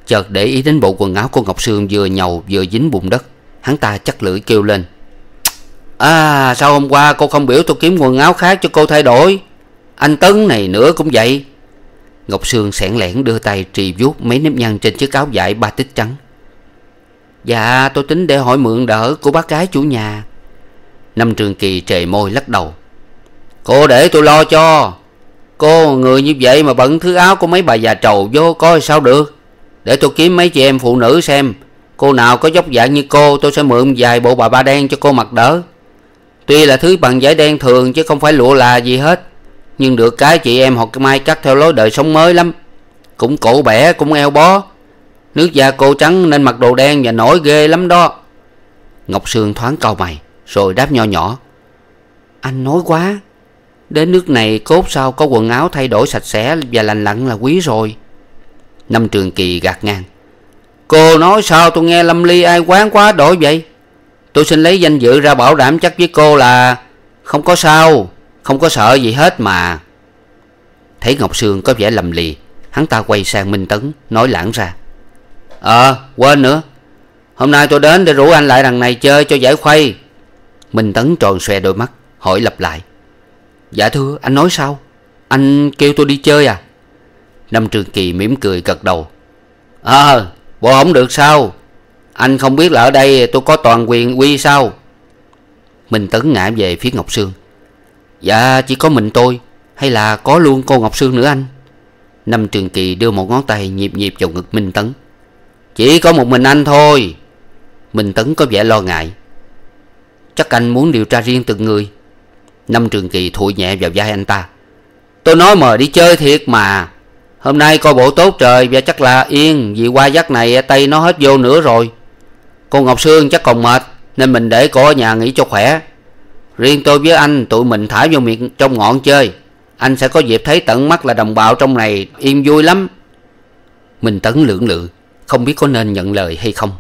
Chợt để ý đến bộ quần áo của Ngọc Sương Vừa nhầu vừa dính bùn đất. Hắn ta chắc lưỡi kêu lên. À sao hôm qua cô không biểu tôi kiếm quần áo khác cho cô thay đổi? Anh Tấn này nữa cũng vậy. Ngọc Sương sẻn lẻn đưa tay trì vuốt mấy nếp nhăn trên chiếc áo vải ba tích trắng. Dạ tôi tính để hỏi mượn đỡ của bác gái chủ nhà. Năm Trường Kỳ trề môi lắc đầu. Cô để tôi lo cho. Cô, người như vậy mà bận thứ áo của mấy bà già trầu vô coi sao được? Để tôi kiếm mấy chị em phụ nữ xem. Cô nào có dốc dạng như cô, tôi sẽ mượn vài bộ bà ba đen cho cô mặc đỡ. Tuy là thứ bằng giấy đen thường chứ không phải lụa là gì hết. Nhưng được cái chị em hoặc mai cắt theo lối đời sống mới lắm. Cũng cổ bẻ, cũng eo bó. Nước da cô trắng nên mặc đồ đen và nổi ghê lắm đó. Ngọc Sương thoáng cau mày, Rồi đáp nho nhỏ. Anh nói quá. Đến nước này cốt sao có quần áo thay đổi sạch sẽ và lành lặn là quý rồi. Năm Trường Kỳ gạt ngang. Cô nói sao tôi nghe Lâm Ly ai quán quá đổi vậy? Tôi xin lấy danh dự ra bảo đảm chắc với cô là Không có sao. Không có sợ gì hết mà. Thấy Ngọc Sương có vẻ lầm lì Hắn ta quay sang Minh Tấn Nói lãng ra. Ờ quên nữa. Hôm nay tôi đến để rủ anh lại đằng này chơi cho giải khuây. Minh Tấn tròn xòe đôi mắt Hỏi lặp lại. Dạ thưa anh nói sao? Anh kêu tôi đi chơi à? Năm Trường Kỳ mỉm cười gật đầu. Ờ à, bộ không được sao. Anh không biết là ở đây tôi có toàn quyền quy sao? Minh Tấn ngã về phía Ngọc Sương. Dạ chỉ có mình tôi. Hay là có luôn cô Ngọc Sương nữa anh? Năm Trường Kỳ đưa một ngón tay nhịp nhịp vào ngực Minh Tấn. Chỉ có một mình anh thôi. Minh Tấn có vẻ lo ngại. Chắc anh muốn điều tra riêng từng người. Năm Trường Kỳ thụi nhẹ vào vai anh ta. Tôi nói mời đi chơi thiệt mà. Hôm nay coi bộ tốt trời Và chắc là yên, Vì qua giấc này tay nó hết vô nữa rồi. Cô Ngọc Sương chắc còn mệt, Nên mình để cô ở nhà nghỉ cho khỏe. Riêng tôi với anh, tụi mình thả vô miệng trong ngọn chơi. Anh sẽ có dịp thấy tận mắt là đồng bào trong này Yên vui lắm. Minh Tấn lưỡng lự, Không biết có nên nhận lời hay không.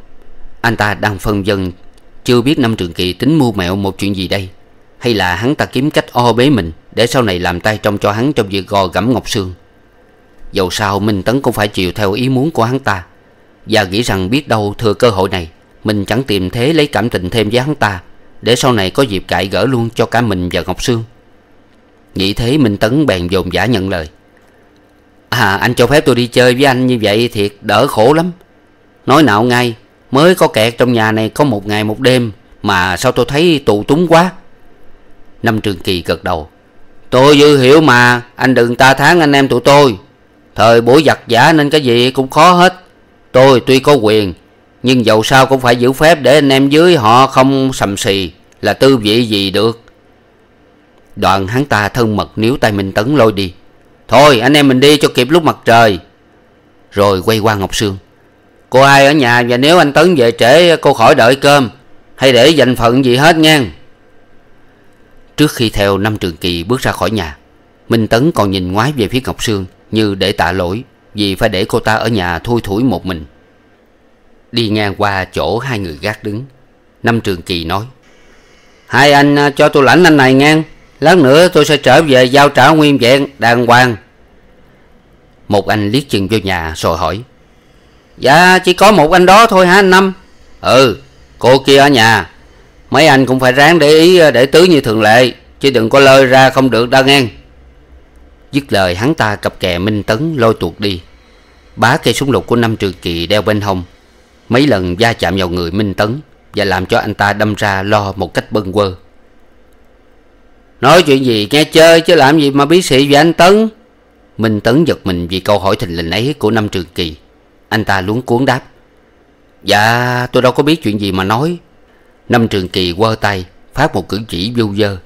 Anh ta đang phân vân, Chưa biết năm trường kỳ tính mưu mẹo một chuyện gì đây, Hay là hắn ta kiếm cách o bế mình Để sau này làm tay trong cho hắn trong việc gò gẫm Ngọc Sương. Dầu sao, Minh Tấn cũng phải chịu theo ý muốn của hắn ta, Và nghĩ rằng biết đâu thừa cơ hội này, mình chẳng tìm thế lấy cảm tình thêm với hắn ta. Để sau này có dịp cãi gỡ luôn cho cả mình và Ngọc Sương. Nghĩ thế Minh Tấn bèn dồn giả nhận lời. À anh cho phép tôi đi chơi với anh như vậy thiệt đỡ khổ lắm. Nói nào ngay, Mới có kẹt trong nhà này có một ngày một đêm Mà sao tôi thấy tù túng quá. Năm Trường Kỳ gật đầu. Tôi dư hiểu mà, Anh đừng ta tháng anh em tụi tôi. Thời buổi giặc giả nên cái gì cũng khó hết. Tôi tuy có quyền nhưng dầu sao cũng phải giữ phép Để anh em dưới họ không sầm xì Là tư vị gì được. Đoạn hắn ta thân mật níu tay Minh Tấn lôi đi. Thôi, anh em mình đi cho kịp lúc mặt trời. Rồi quay qua Ngọc Sương. Cô hai ở nhà và nếu anh Tấn về trễ, cô khỏi đợi cơm. Hay để dành phận gì hết nha. Trước khi theo năm trường kỳ bước ra khỏi nhà, Minh Tấn còn nhìn ngoái về phía Ngọc Sương Như để tạ lỗi Vì phải để cô ta ở nhà thui thủi một mình. Đi ngang qua chỗ hai người gác đứng. Năm trường kỳ nói, Hai anh à, cho tôi lãnh anh này ngang. Lát nữa tôi sẽ trở về giao trả nguyên vẹn, đàng hoàng. Một anh liếc chừng vô nhà rồi hỏi Dạ chỉ có một anh đó thôi hả anh Năm? Ừ cô kia ở nhà. Mấy anh cũng phải ráng để ý à, để tứ như thường lệ, Chứ đừng có lơi ra không được đâu nghe Dứt lời hắn ta cặp kè Minh Tấn lôi tuột đi. Bá cây súng lục của năm trường kỳ đeo bên hông Mấy lần va chạm vào người Minh Tấn Và làm cho anh ta đâm ra lo một cách bâng quơ. Nói chuyện gì, nghe chơi chứ làm gì mà bí sĩ về anh Tấn? Minh Tấn giật mình vì câu hỏi thình lình ấy của năm trường kỳ. Anh ta luống cuốn đáp. Dạ tôi đâu có biết chuyện gì mà nói. Năm trường kỳ quơ tay, Phát một cử chỉ vu dơ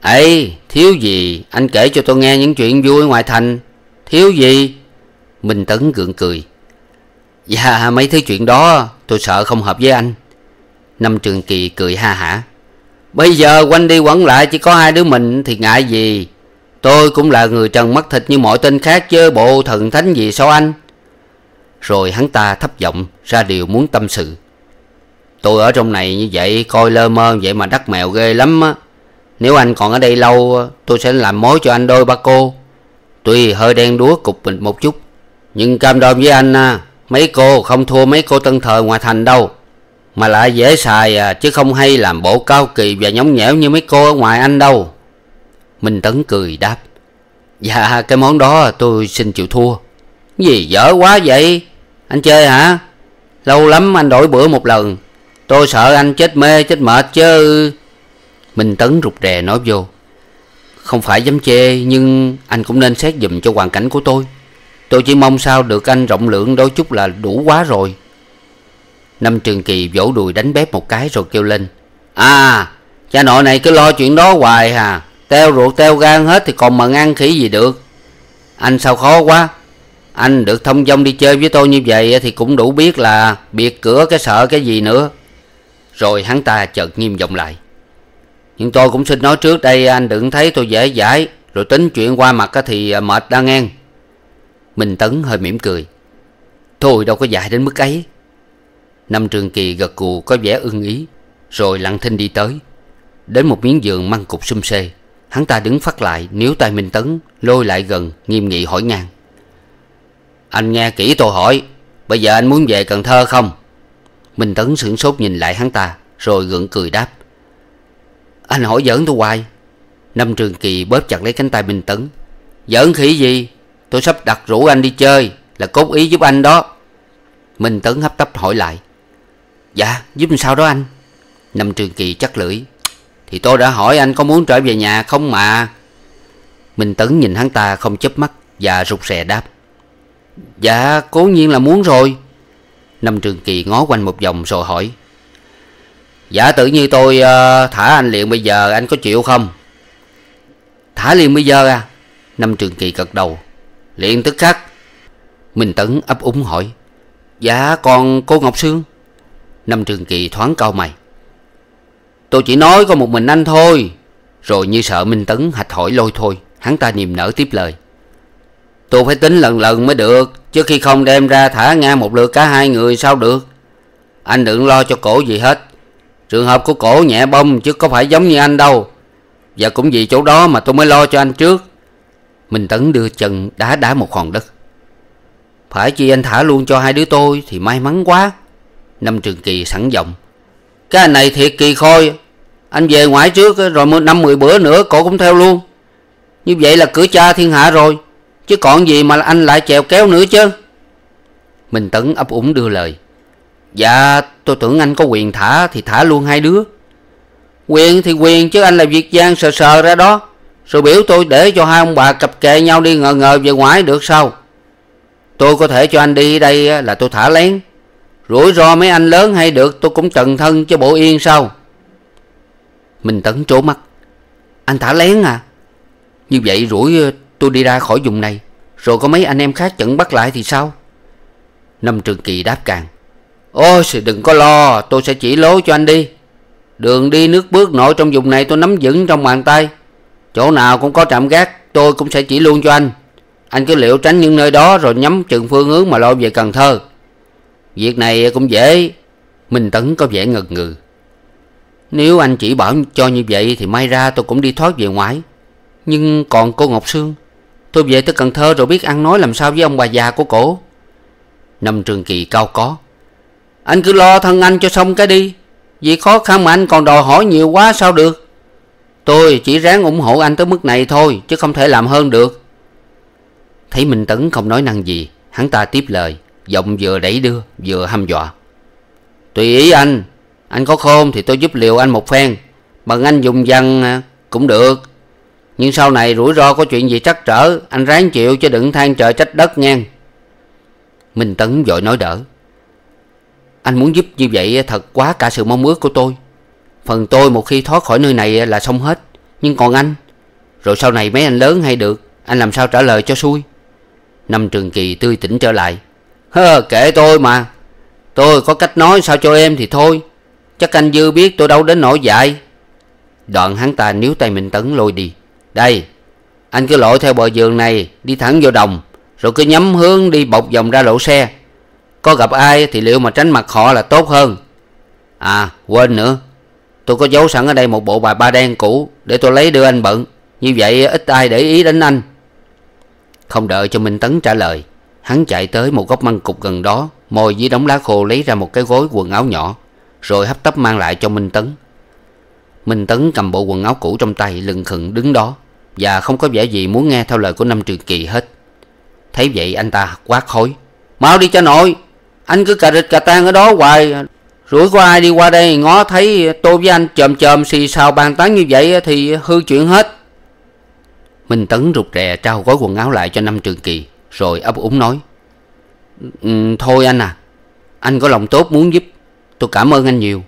ấy thiếu gì? Anh kể cho tôi nghe những chuyện vui ngoài thành. Thiếu gì? Minh Tấn gượng cười. Dạ mấy thứ chuyện đó Tôi sợ không hợp với anh. Năm trường kỳ cười ha hả. Bây giờ quanh đi quẩn lại chỉ có hai đứa mình Thì ngại gì. Tôi cũng là người trần mắt thịt như mọi tên khác Chứ bộ thần thánh gì sao anh. Rồi hắn ta thấp giọng Ra điều muốn tâm sự. Tôi ở trong này như vậy Coi lơ mơ vậy mà đắc mèo ghê lắm á. Nếu anh còn ở đây lâu Tôi sẽ làm mối cho anh đôi ba cô. Tuy hơi đen đúa cục mình một chút, Nhưng cam đoan với anh à, Mấy cô không thua mấy cô tân thời ngoài thành đâu. Mà lại dễ xài à Chứ không hay làm bộ cao kỳ và nhõng nhẽo như mấy cô ở ngoài anh đâu. Minh Tấn cười đáp. Dạ cái món đó tôi xin chịu thua. Gì dở quá vậy? Anh chơi hả? Lâu lắm anh đổi bữa một lần. Tôi sợ anh chết mê, chết mệt chứ. Minh Tấn rụt rè nói vô. Không phải dám chê, Nhưng anh cũng nên xét dùm cho hoàn cảnh của tôi. Tôi chỉ mong sao được anh rộng lượng đôi chút là đủ quá rồi. Năm Trường Kỳ vỗ đùi đánh bếp một cái rồi kêu lên. À cha nội này cứ lo chuyện đó hoài hà. Teo ruột, teo gan hết thì còn mà ăn khỉ gì được. Anh sao khó quá. Anh được thông dong đi chơi với tôi như vậy Thì cũng đủ biết là biệt cửa cái sợ cái gì nữa. Rồi hắn ta chợt nghiêm giọng lại. Nhưng tôi cũng xin nói trước đây, Anh đừng thấy tôi dễ dãi. Rồi tính chuyện qua mặt thì à, mệt đang ngang. Minh Tấn hơi mỉm cười. Thôi đâu có dại đến mức ấy. Năm Trường Kỳ gật gù có vẻ ưng ý, Rồi lặng thinh đi tới. Đến một miếng giường măng cục xum xê Hắn ta đứng phát lại, níu tay Minh Tấn, Lôi lại gần, nghiêm nghị hỏi ngang. Anh nghe kỹ tôi hỏi, Bây giờ anh muốn về Cần Thơ không? Minh Tấn sửng sốt nhìn lại hắn ta, Rồi gượng cười đáp. Anh hỏi giỡn tôi hoài. Năm Trường Kỳ bóp chặt lấy cánh tay Minh Tấn. Giỡn khỉ gì? Tôi sắp đặt rủ anh đi chơi Là cốt ý giúp anh đó. Minh Tấn hấp tấp hỏi lại. Dạ giúp sao đó anh? Năm Trường Kỳ chắc lưỡi. Thì tôi đã hỏi anh có muốn trở về nhà không mà? Minh Tấn nhìn hắn ta không chớp mắt Và rụt rè đáp. Dạ cố nhiên là muốn rồi. Năm Trường Kỳ ngó quanh một vòng rồi hỏi. Giả tự như tôi uh, thả anh liền bây giờ anh có chịu không? Thả liền bây giờ à? Năm Trường Kỳ gật đầu. Liền tức khắc. Minh Tấn ấp úng hỏi Dạ còn cô Ngọc Sương? Năm Trường Kỳ thoáng cau mày. Tôi chỉ nói có một mình anh thôi. Rồi như sợ Minh Tấn hạch hỏi lôi thôi, Hắn ta niềm nở tiếp lời. Tôi phải tính lần lần mới được, Chứ khi không đem ra thả ngang một lượt cả hai người sao được? Anh đừng lo cho cổ gì hết. Trường hợp của cổ nhẹ bông chứ có phải giống như anh đâu. Và cũng vì chỗ đó mà tôi mới lo cho anh trước. Minh Tấn đưa chân đá đá một hòn đất. Phải chi anh thả luôn cho hai đứa tôi Thì may mắn quá. Năm Trường Kỳ sẵn giọng. Cái anh này thiệt kỳ khôi. Anh về ngoại trước rồi năm mười bữa nữa cổ cũng theo luôn. Như vậy là cửa cha thiên hạ rồi. Chứ còn gì mà anh lại chèo kéo nữa chứ? Minh Tấn ấp úng đưa lời. Dạ tôi tưởng anh có quyền thả Thì thả luôn hai đứa. Quyền thì quyền chứ anh là việc gian sờ sờ ra đó. Rồi biểu tôi để cho hai ông bà cặp kệ nhau đi ngờ ngờ về ngoài được sao? Tôi có thể cho anh đi đây là tôi thả lén. Rủi ro mấy anh lớn hay được, tôi cũng trần thân cho bộ yên sao? Mình Tấn trố mắt. Anh thả lén à? Như vậy rủi ờ, tôi đi ra khỏi vùng này. Rồi có mấy anh em khác chận bắt lại thì sao? Năm Trường Kỳ đáp càng. Ôi đừng có lo, Tôi sẽ chỉ lối cho anh đi. Đường đi nước bước nội trong vùng này tôi nắm vững trong bàn tay. Chỗ nào cũng có trạm gác, Tôi cũng sẽ chỉ luôn cho anh. Anh cứ liệu tránh những nơi đó Rồi nhắm chừng phương hướng mà lo về Cần Thơ. Việc này cũng dễ. Minh Tấn có vẻ ngần ngừ. Nếu anh chỉ bảo cho như vậy Thì may ra tôi cũng đi thoát về ngoài. Nhưng còn cô Ngọc Sương, Tôi về tới Cần Thơ rồi biết ăn nói làm sao với ông bà già của cổ. Năm Trường Kỳ cao có. Anh cứ lo thân anh cho xong cái đi. Vì khó khăn mà anh còn đòi hỏi nhiều quá sao được? Tôi chỉ ráng ủng hộ anh tới mức này thôi, Chứ không thể làm hơn được. Thấy Minh Tấn không nói năng gì, Hắn ta tiếp lời, Giọng vừa đẩy đưa, vừa hăm dọa. Tùy ý anh Anh có khôn thì tôi giúp liều anh một phen, Bằng anh dùng văn à, cũng được. Nhưng sau này rủi ro có chuyện gì trắc trở, Anh ráng chịu chứ đừng than trời trách đất nghe Minh Tấn vội nói đỡ. Anh muốn giúp như vậy thật quá cả sự mong ước của tôi. Phần tôi một khi thoát khỏi nơi này là xong hết. Nhưng còn anh? Rồi sau này mấy anh lớn hay được, Anh làm sao trả lời cho xuôi Năm Trường Kỳ tươi tỉnh trở lại. Hơ, kệ tôi mà. Tôi có cách nói sao cho em thì thôi. Chắc anh Dư biết tôi đâu đến nỗi dại. Đoạn hắn ta níu tay Minh Tấn lôi đi. Đây, Anh cứ lội theo bờ giường này, Đi thẳng vô đồng, Rồi cứ nhắm hướng đi bọc vòng ra lỗ xe. Có gặp ai thì liệu mà tránh mặt họ là tốt hơn. À quên nữa. Tôi có giấu sẵn ở đây một bộ bài ba đen cũ Để tôi lấy đưa anh bận. Như vậy ít ai để ý đến anh. Không đợi cho Minh Tấn trả lời, Hắn chạy tới một góc măng cục gần đó Mồi dưới đống lá khô lấy ra một cái gối quần áo nhỏ, Rồi hấp tấp mang lại cho Minh Tấn. Minh Tấn cầm bộ quần áo cũ trong tay, lừng khừng đứng đó, Và không có vẻ gì muốn nghe theo lời của Năm Trường Kỳ hết. Thấy vậy anh ta quát khối Mau đi cho nội, Anh cứ cà rịch cà tan ở đó hoài. Rủi có ai đi qua đây, ngó thấy tôi với anh chồm chồm xì xào bàn tán như vậy Thì hư chuyện hết. Minh Tấn rụt rè trao gói quần áo lại cho Năm Trường Kỳ, Rồi ấp úng nói ừ, Thôi anh à Anh có lòng tốt muốn giúp, Tôi cảm ơn anh nhiều,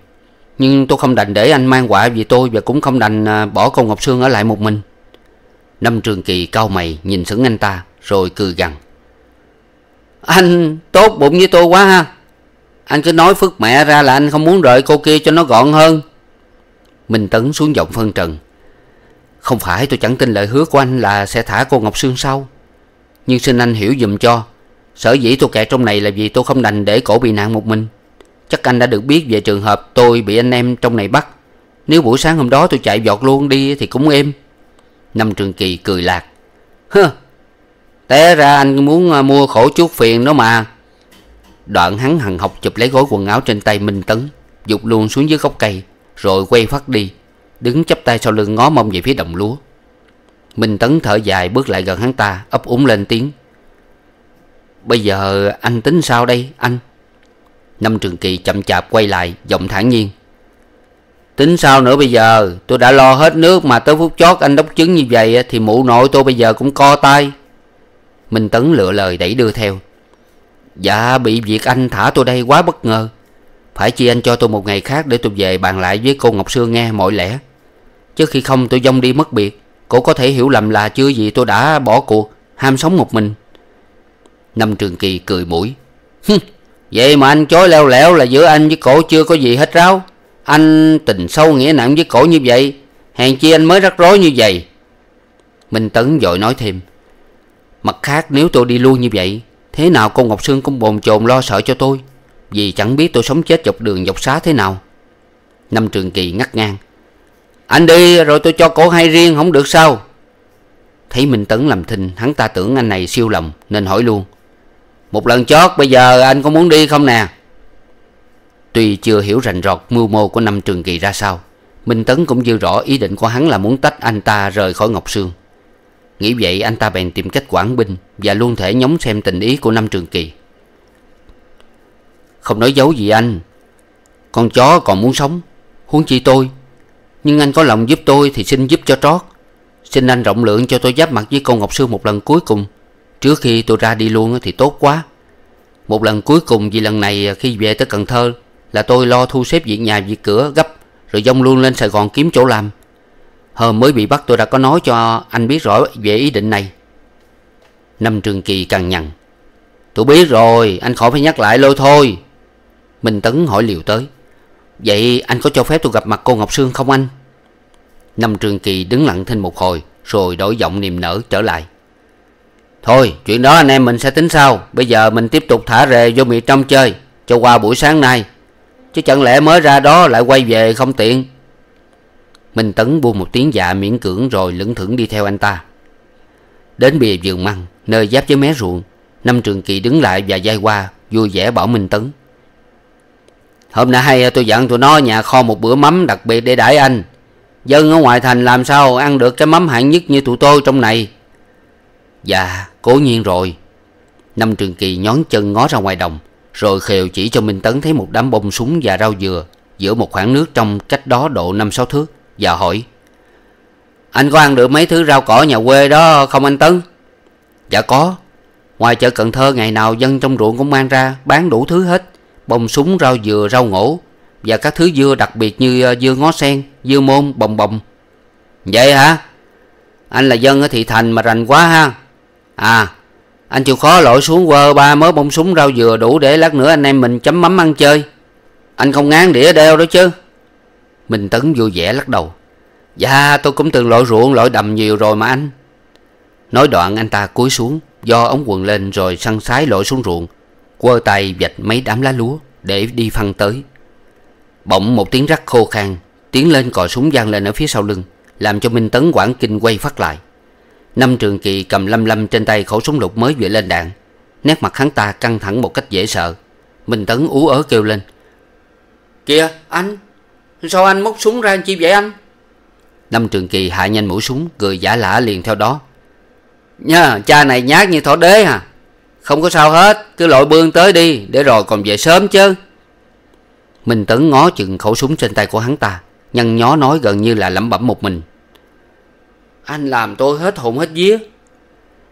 Nhưng tôi không đành để anh mang quả vì tôi Và cũng không đành à, bỏ con Ngọc Sương ở lại một mình. Năm Trường Kỳ cau mày nhìn sững anh ta, Rồi cười gằn, Anh tốt bụng với tôi quá ha. Anh cứ nói phức mẹ ra là anh không muốn rời cô kia cho nó gọn hơn. Minh Tấn xuống giọng phân trần. Không phải tôi chẳng tin lời hứa của anh là sẽ thả cô Ngọc Sương sau. Nhưng xin anh hiểu dùm cho, Sở dĩ tôi kẹt trong này là vì tôi không đành để cổ bị nạn một mình. Chắc anh đã được biết về trường hợp tôi bị anh em trong này bắt. Nếu buổi sáng hôm đó tôi chạy vọt luôn đi thì cũng êm. Năm Trường Kỳ cười lạc. Hơ, Té ra anh muốn à, mua khổ chút phiền đó mà. Đoạn hắn hằng học chụp lấy gối quần áo trên tay Minh Tấn, Dục luôn xuống dưới gốc cây, Rồi quay phát đi, Đứng chắp tay sau lưng ngó mông về phía đồng lúa. Minh Tấn thở dài bước lại gần hắn ta, ấp úng lên tiếng. Bây giờ anh tính sao đây, anh? Năm Trường Kỳ chậm chạp quay lại, Giọng thản nhiên. Tính sao nữa bây giờ? Tôi đã lo hết nước mà tới phút chót anh đốc chứng như vậy Thì mụ nội tôi bây giờ cũng co tay. Minh Tấn lựa lời đẩy đưa theo. Dạ bị việc anh thả tôi đây quá bất ngờ. Phải chi anh cho tôi một ngày khác Để tôi về bàn lại với cô Ngọc Sương nghe mọi lẽ. Chứ khi không, tôi dông đi mất biệt. Cô có thể hiểu lầm là chưa gì tôi đã bỏ cuộc, Ham sống một mình. Năm Trường Kỳ cười mũi. Vậy mà anh chối leo lẻo là giữa anh với cổ chưa có gì hết ráo. Anh tình sâu nghĩa nặng với cổ như vậy, Hèn chi anh mới rắc rối như vậy. Minh Tấn vội nói thêm. Mặt khác, nếu tôi đi luôn như vậy Thế nào cô Ngọc Sương cũng bồn chồn lo sợ cho tôi, Vì chẳng biết tôi sống chết dọc đường dọc xá thế nào. Năm Trường Kỳ ngắt ngang. Anh đi rồi tôi cho cổ hay riêng, không được sao. Thấy Minh Tấn làm thinh, Hắn ta tưởng anh này siêu lòng, Nên hỏi luôn. Một lần chót, bây giờ anh có muốn đi không nè? Tuy chưa hiểu rành rọt mưu mô của năm trường kỳ ra sao, Minh Tấn cũng dư rõ ý định của hắn là muốn tách anh ta rời khỏi Ngọc Sương. Nghĩ vậy, anh ta bèn tìm cách quản binh Và luôn thể nhóng xem tình ý của Năm Trường Kỳ. Không nói dấu gì anh, Con chó còn muốn sống, Huống chi tôi. Nhưng anh có lòng giúp tôi thì xin giúp cho trót. Xin anh rộng lượng cho tôi giáp mặt với con Ngọc sư một lần cuối cùng. Trước khi tôi ra đi luôn thì tốt quá. Một lần cuối cùng vì lần này khi về tới Cần Thơ Là tôi lo thu xếp việc nhà, việc cửa gấp, Rồi dông luôn lên Sài Gòn kiếm chỗ làm. Hôm mới bị bắt tôi đã có nói cho anh biết rõ về ý định này. Năm Trường Kỳ càng nhằn. Tôi biết rồi, anh khỏi phải nhắc lại lôi thôi. Minh Tấn hỏi liều tới. Vậy anh có cho phép tôi gặp mặt cô Ngọc Sương không anh? Năm Trường Kỳ đứng lặng thinh một hồi, Rồi đổi giọng niềm nở trở lại. Thôi, chuyện đó anh em mình sẽ tính sau. Bây giờ mình tiếp tục thả rề vô miệng trong chơi, Cho qua buổi sáng nay. Chứ chẳng lẽ mới ra đó lại quay về không tiện? Minh Tấn buông một tiếng dạ miễn cưỡng Rồi lững thững đi theo anh ta. Đến bìa vườn măng, Nơi giáp với mé ruộng, Năm Trường Kỳ đứng lại và dai qua, Vui vẻ bảo Minh Tấn. Hôm nay tôi dặn tụi nó nhà kho một bữa mắm đặc biệt để đãi anh. Dân ở ngoài thành làm sao ăn được cái mắm hạng nhất như tụi tôi trong này? Dạ cố nhiên rồi. Năm Trường Kỳ nhón chân ngó ra ngoài đồng, Rồi khều chỉ cho Minh Tấn thấy một đám bông súng và rau dừa Giữa một khoảng nước trong cách đó độ năm sáu thước. Và hỏi, Anh có ăn được mấy thứ rau cỏ nhà quê đó không anh Tấn? Dạ có. Ngoài chợ Cần Thơ ngày nào dân trong ruộng cũng mang ra Bán đủ thứ hết, Bông súng, rau dừa, rau ngổ Và các thứ dưa đặc biệt như ờ, dưa ngó sen, Dưa môn, bồng bồng. Vậy hả? Anh là dân ở thị thành mà rành quá ha. À Anh chịu khó lội xuống quơ ba mớ bông súng, rau dừa đủ để lát nữa anh em mình chấm mắm ăn chơi. Anh không ngán đĩa đeo đó chứ. Minh Tấn vui vẻ lắc đầu. Dạ tôi cũng từng lội ruộng, lội đầm nhiều rồi mà anh. Nói đoạn anh ta cúi xuống, Do ống quần lên rồi săn sái lội xuống ruộng, quơ tay vạch mấy đám lá lúa Để đi phân tới. Bỗng một tiếng rắc khô khan, Tiến lên cò súng vang lên ở phía sau lưng, Làm cho Minh Tấn quảng kinh quay phát lại. Năm Trường Kỳ cầm lâm lâm trên tay khẩu súng lục mới vừa lên đạn, Nét mặt hắn ta căng thẳng một cách dễ sợ. Minh Tấn ú ớ kêu lên. Kìa, anh! Sao anh móc súng ra chi vậy anh? Năm Trường Kỳ hạ nhanh mũi súng Cười giả lả liền theo đó. Nha cha này nhát như thỏ đế à. Không có sao hết Cứ lội bươn tới đi Để rồi còn về sớm chứ. Minh Tấn ngó chừng khẩu súng trên tay của hắn ta Nhăn nhó nói gần như là lẩm bẩm một mình. Anh làm tôi hết hồn hết vía.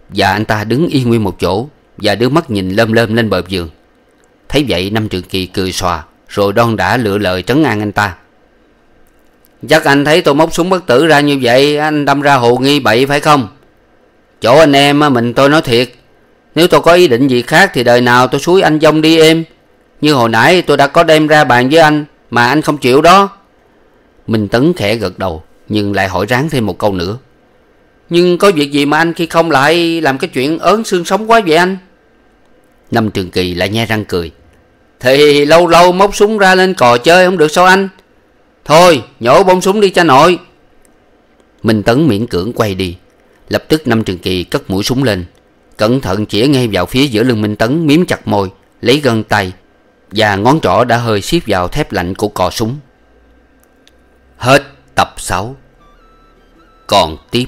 Và anh ta đứng yên nguyên một chỗ Và đưa mắt nhìn lơm lơm lên bờ giường. Thấy vậy Năm Trường Kỳ cười xòa Rồi đon đã lựa lời trấn an anh ta Chắc anh thấy tôi móc súng bất tử ra như vậy, Anh đâm ra hồ nghi bậy phải không? Chỗ anh em mình tôi nói thiệt. Nếu tôi có ý định gì khác Thì đời nào tôi suối anh dông đi em. Như hồi nãy tôi đã có đem ra bàn với anh, Mà anh không chịu đó. Minh Tấn khẽ gật đầu, Nhưng lại hỏi ráng thêm một câu nữa. Nhưng có việc gì mà anh khi không lại Làm cái chuyện ớn xương sống quá vậy anh? Năm Trường Kỳ lại nhe răng cười. Thì lâu lâu móc súng ra lên cò chơi không được sao anh? Thôi, nhổ bông súng đi cha nội. Minh Tấn miễn cưỡng quay đi. Lập tức Năm Trường Kỳ cất mũi súng lên. Cẩn thận chĩa ngay vào phía giữa lưng Minh Tấn, Miếm chặt môi, Lấy gân tay Và ngón trỏ đã hơi siết vào thép lạnh của cò súng. Hết tập 6 Còn tiếp.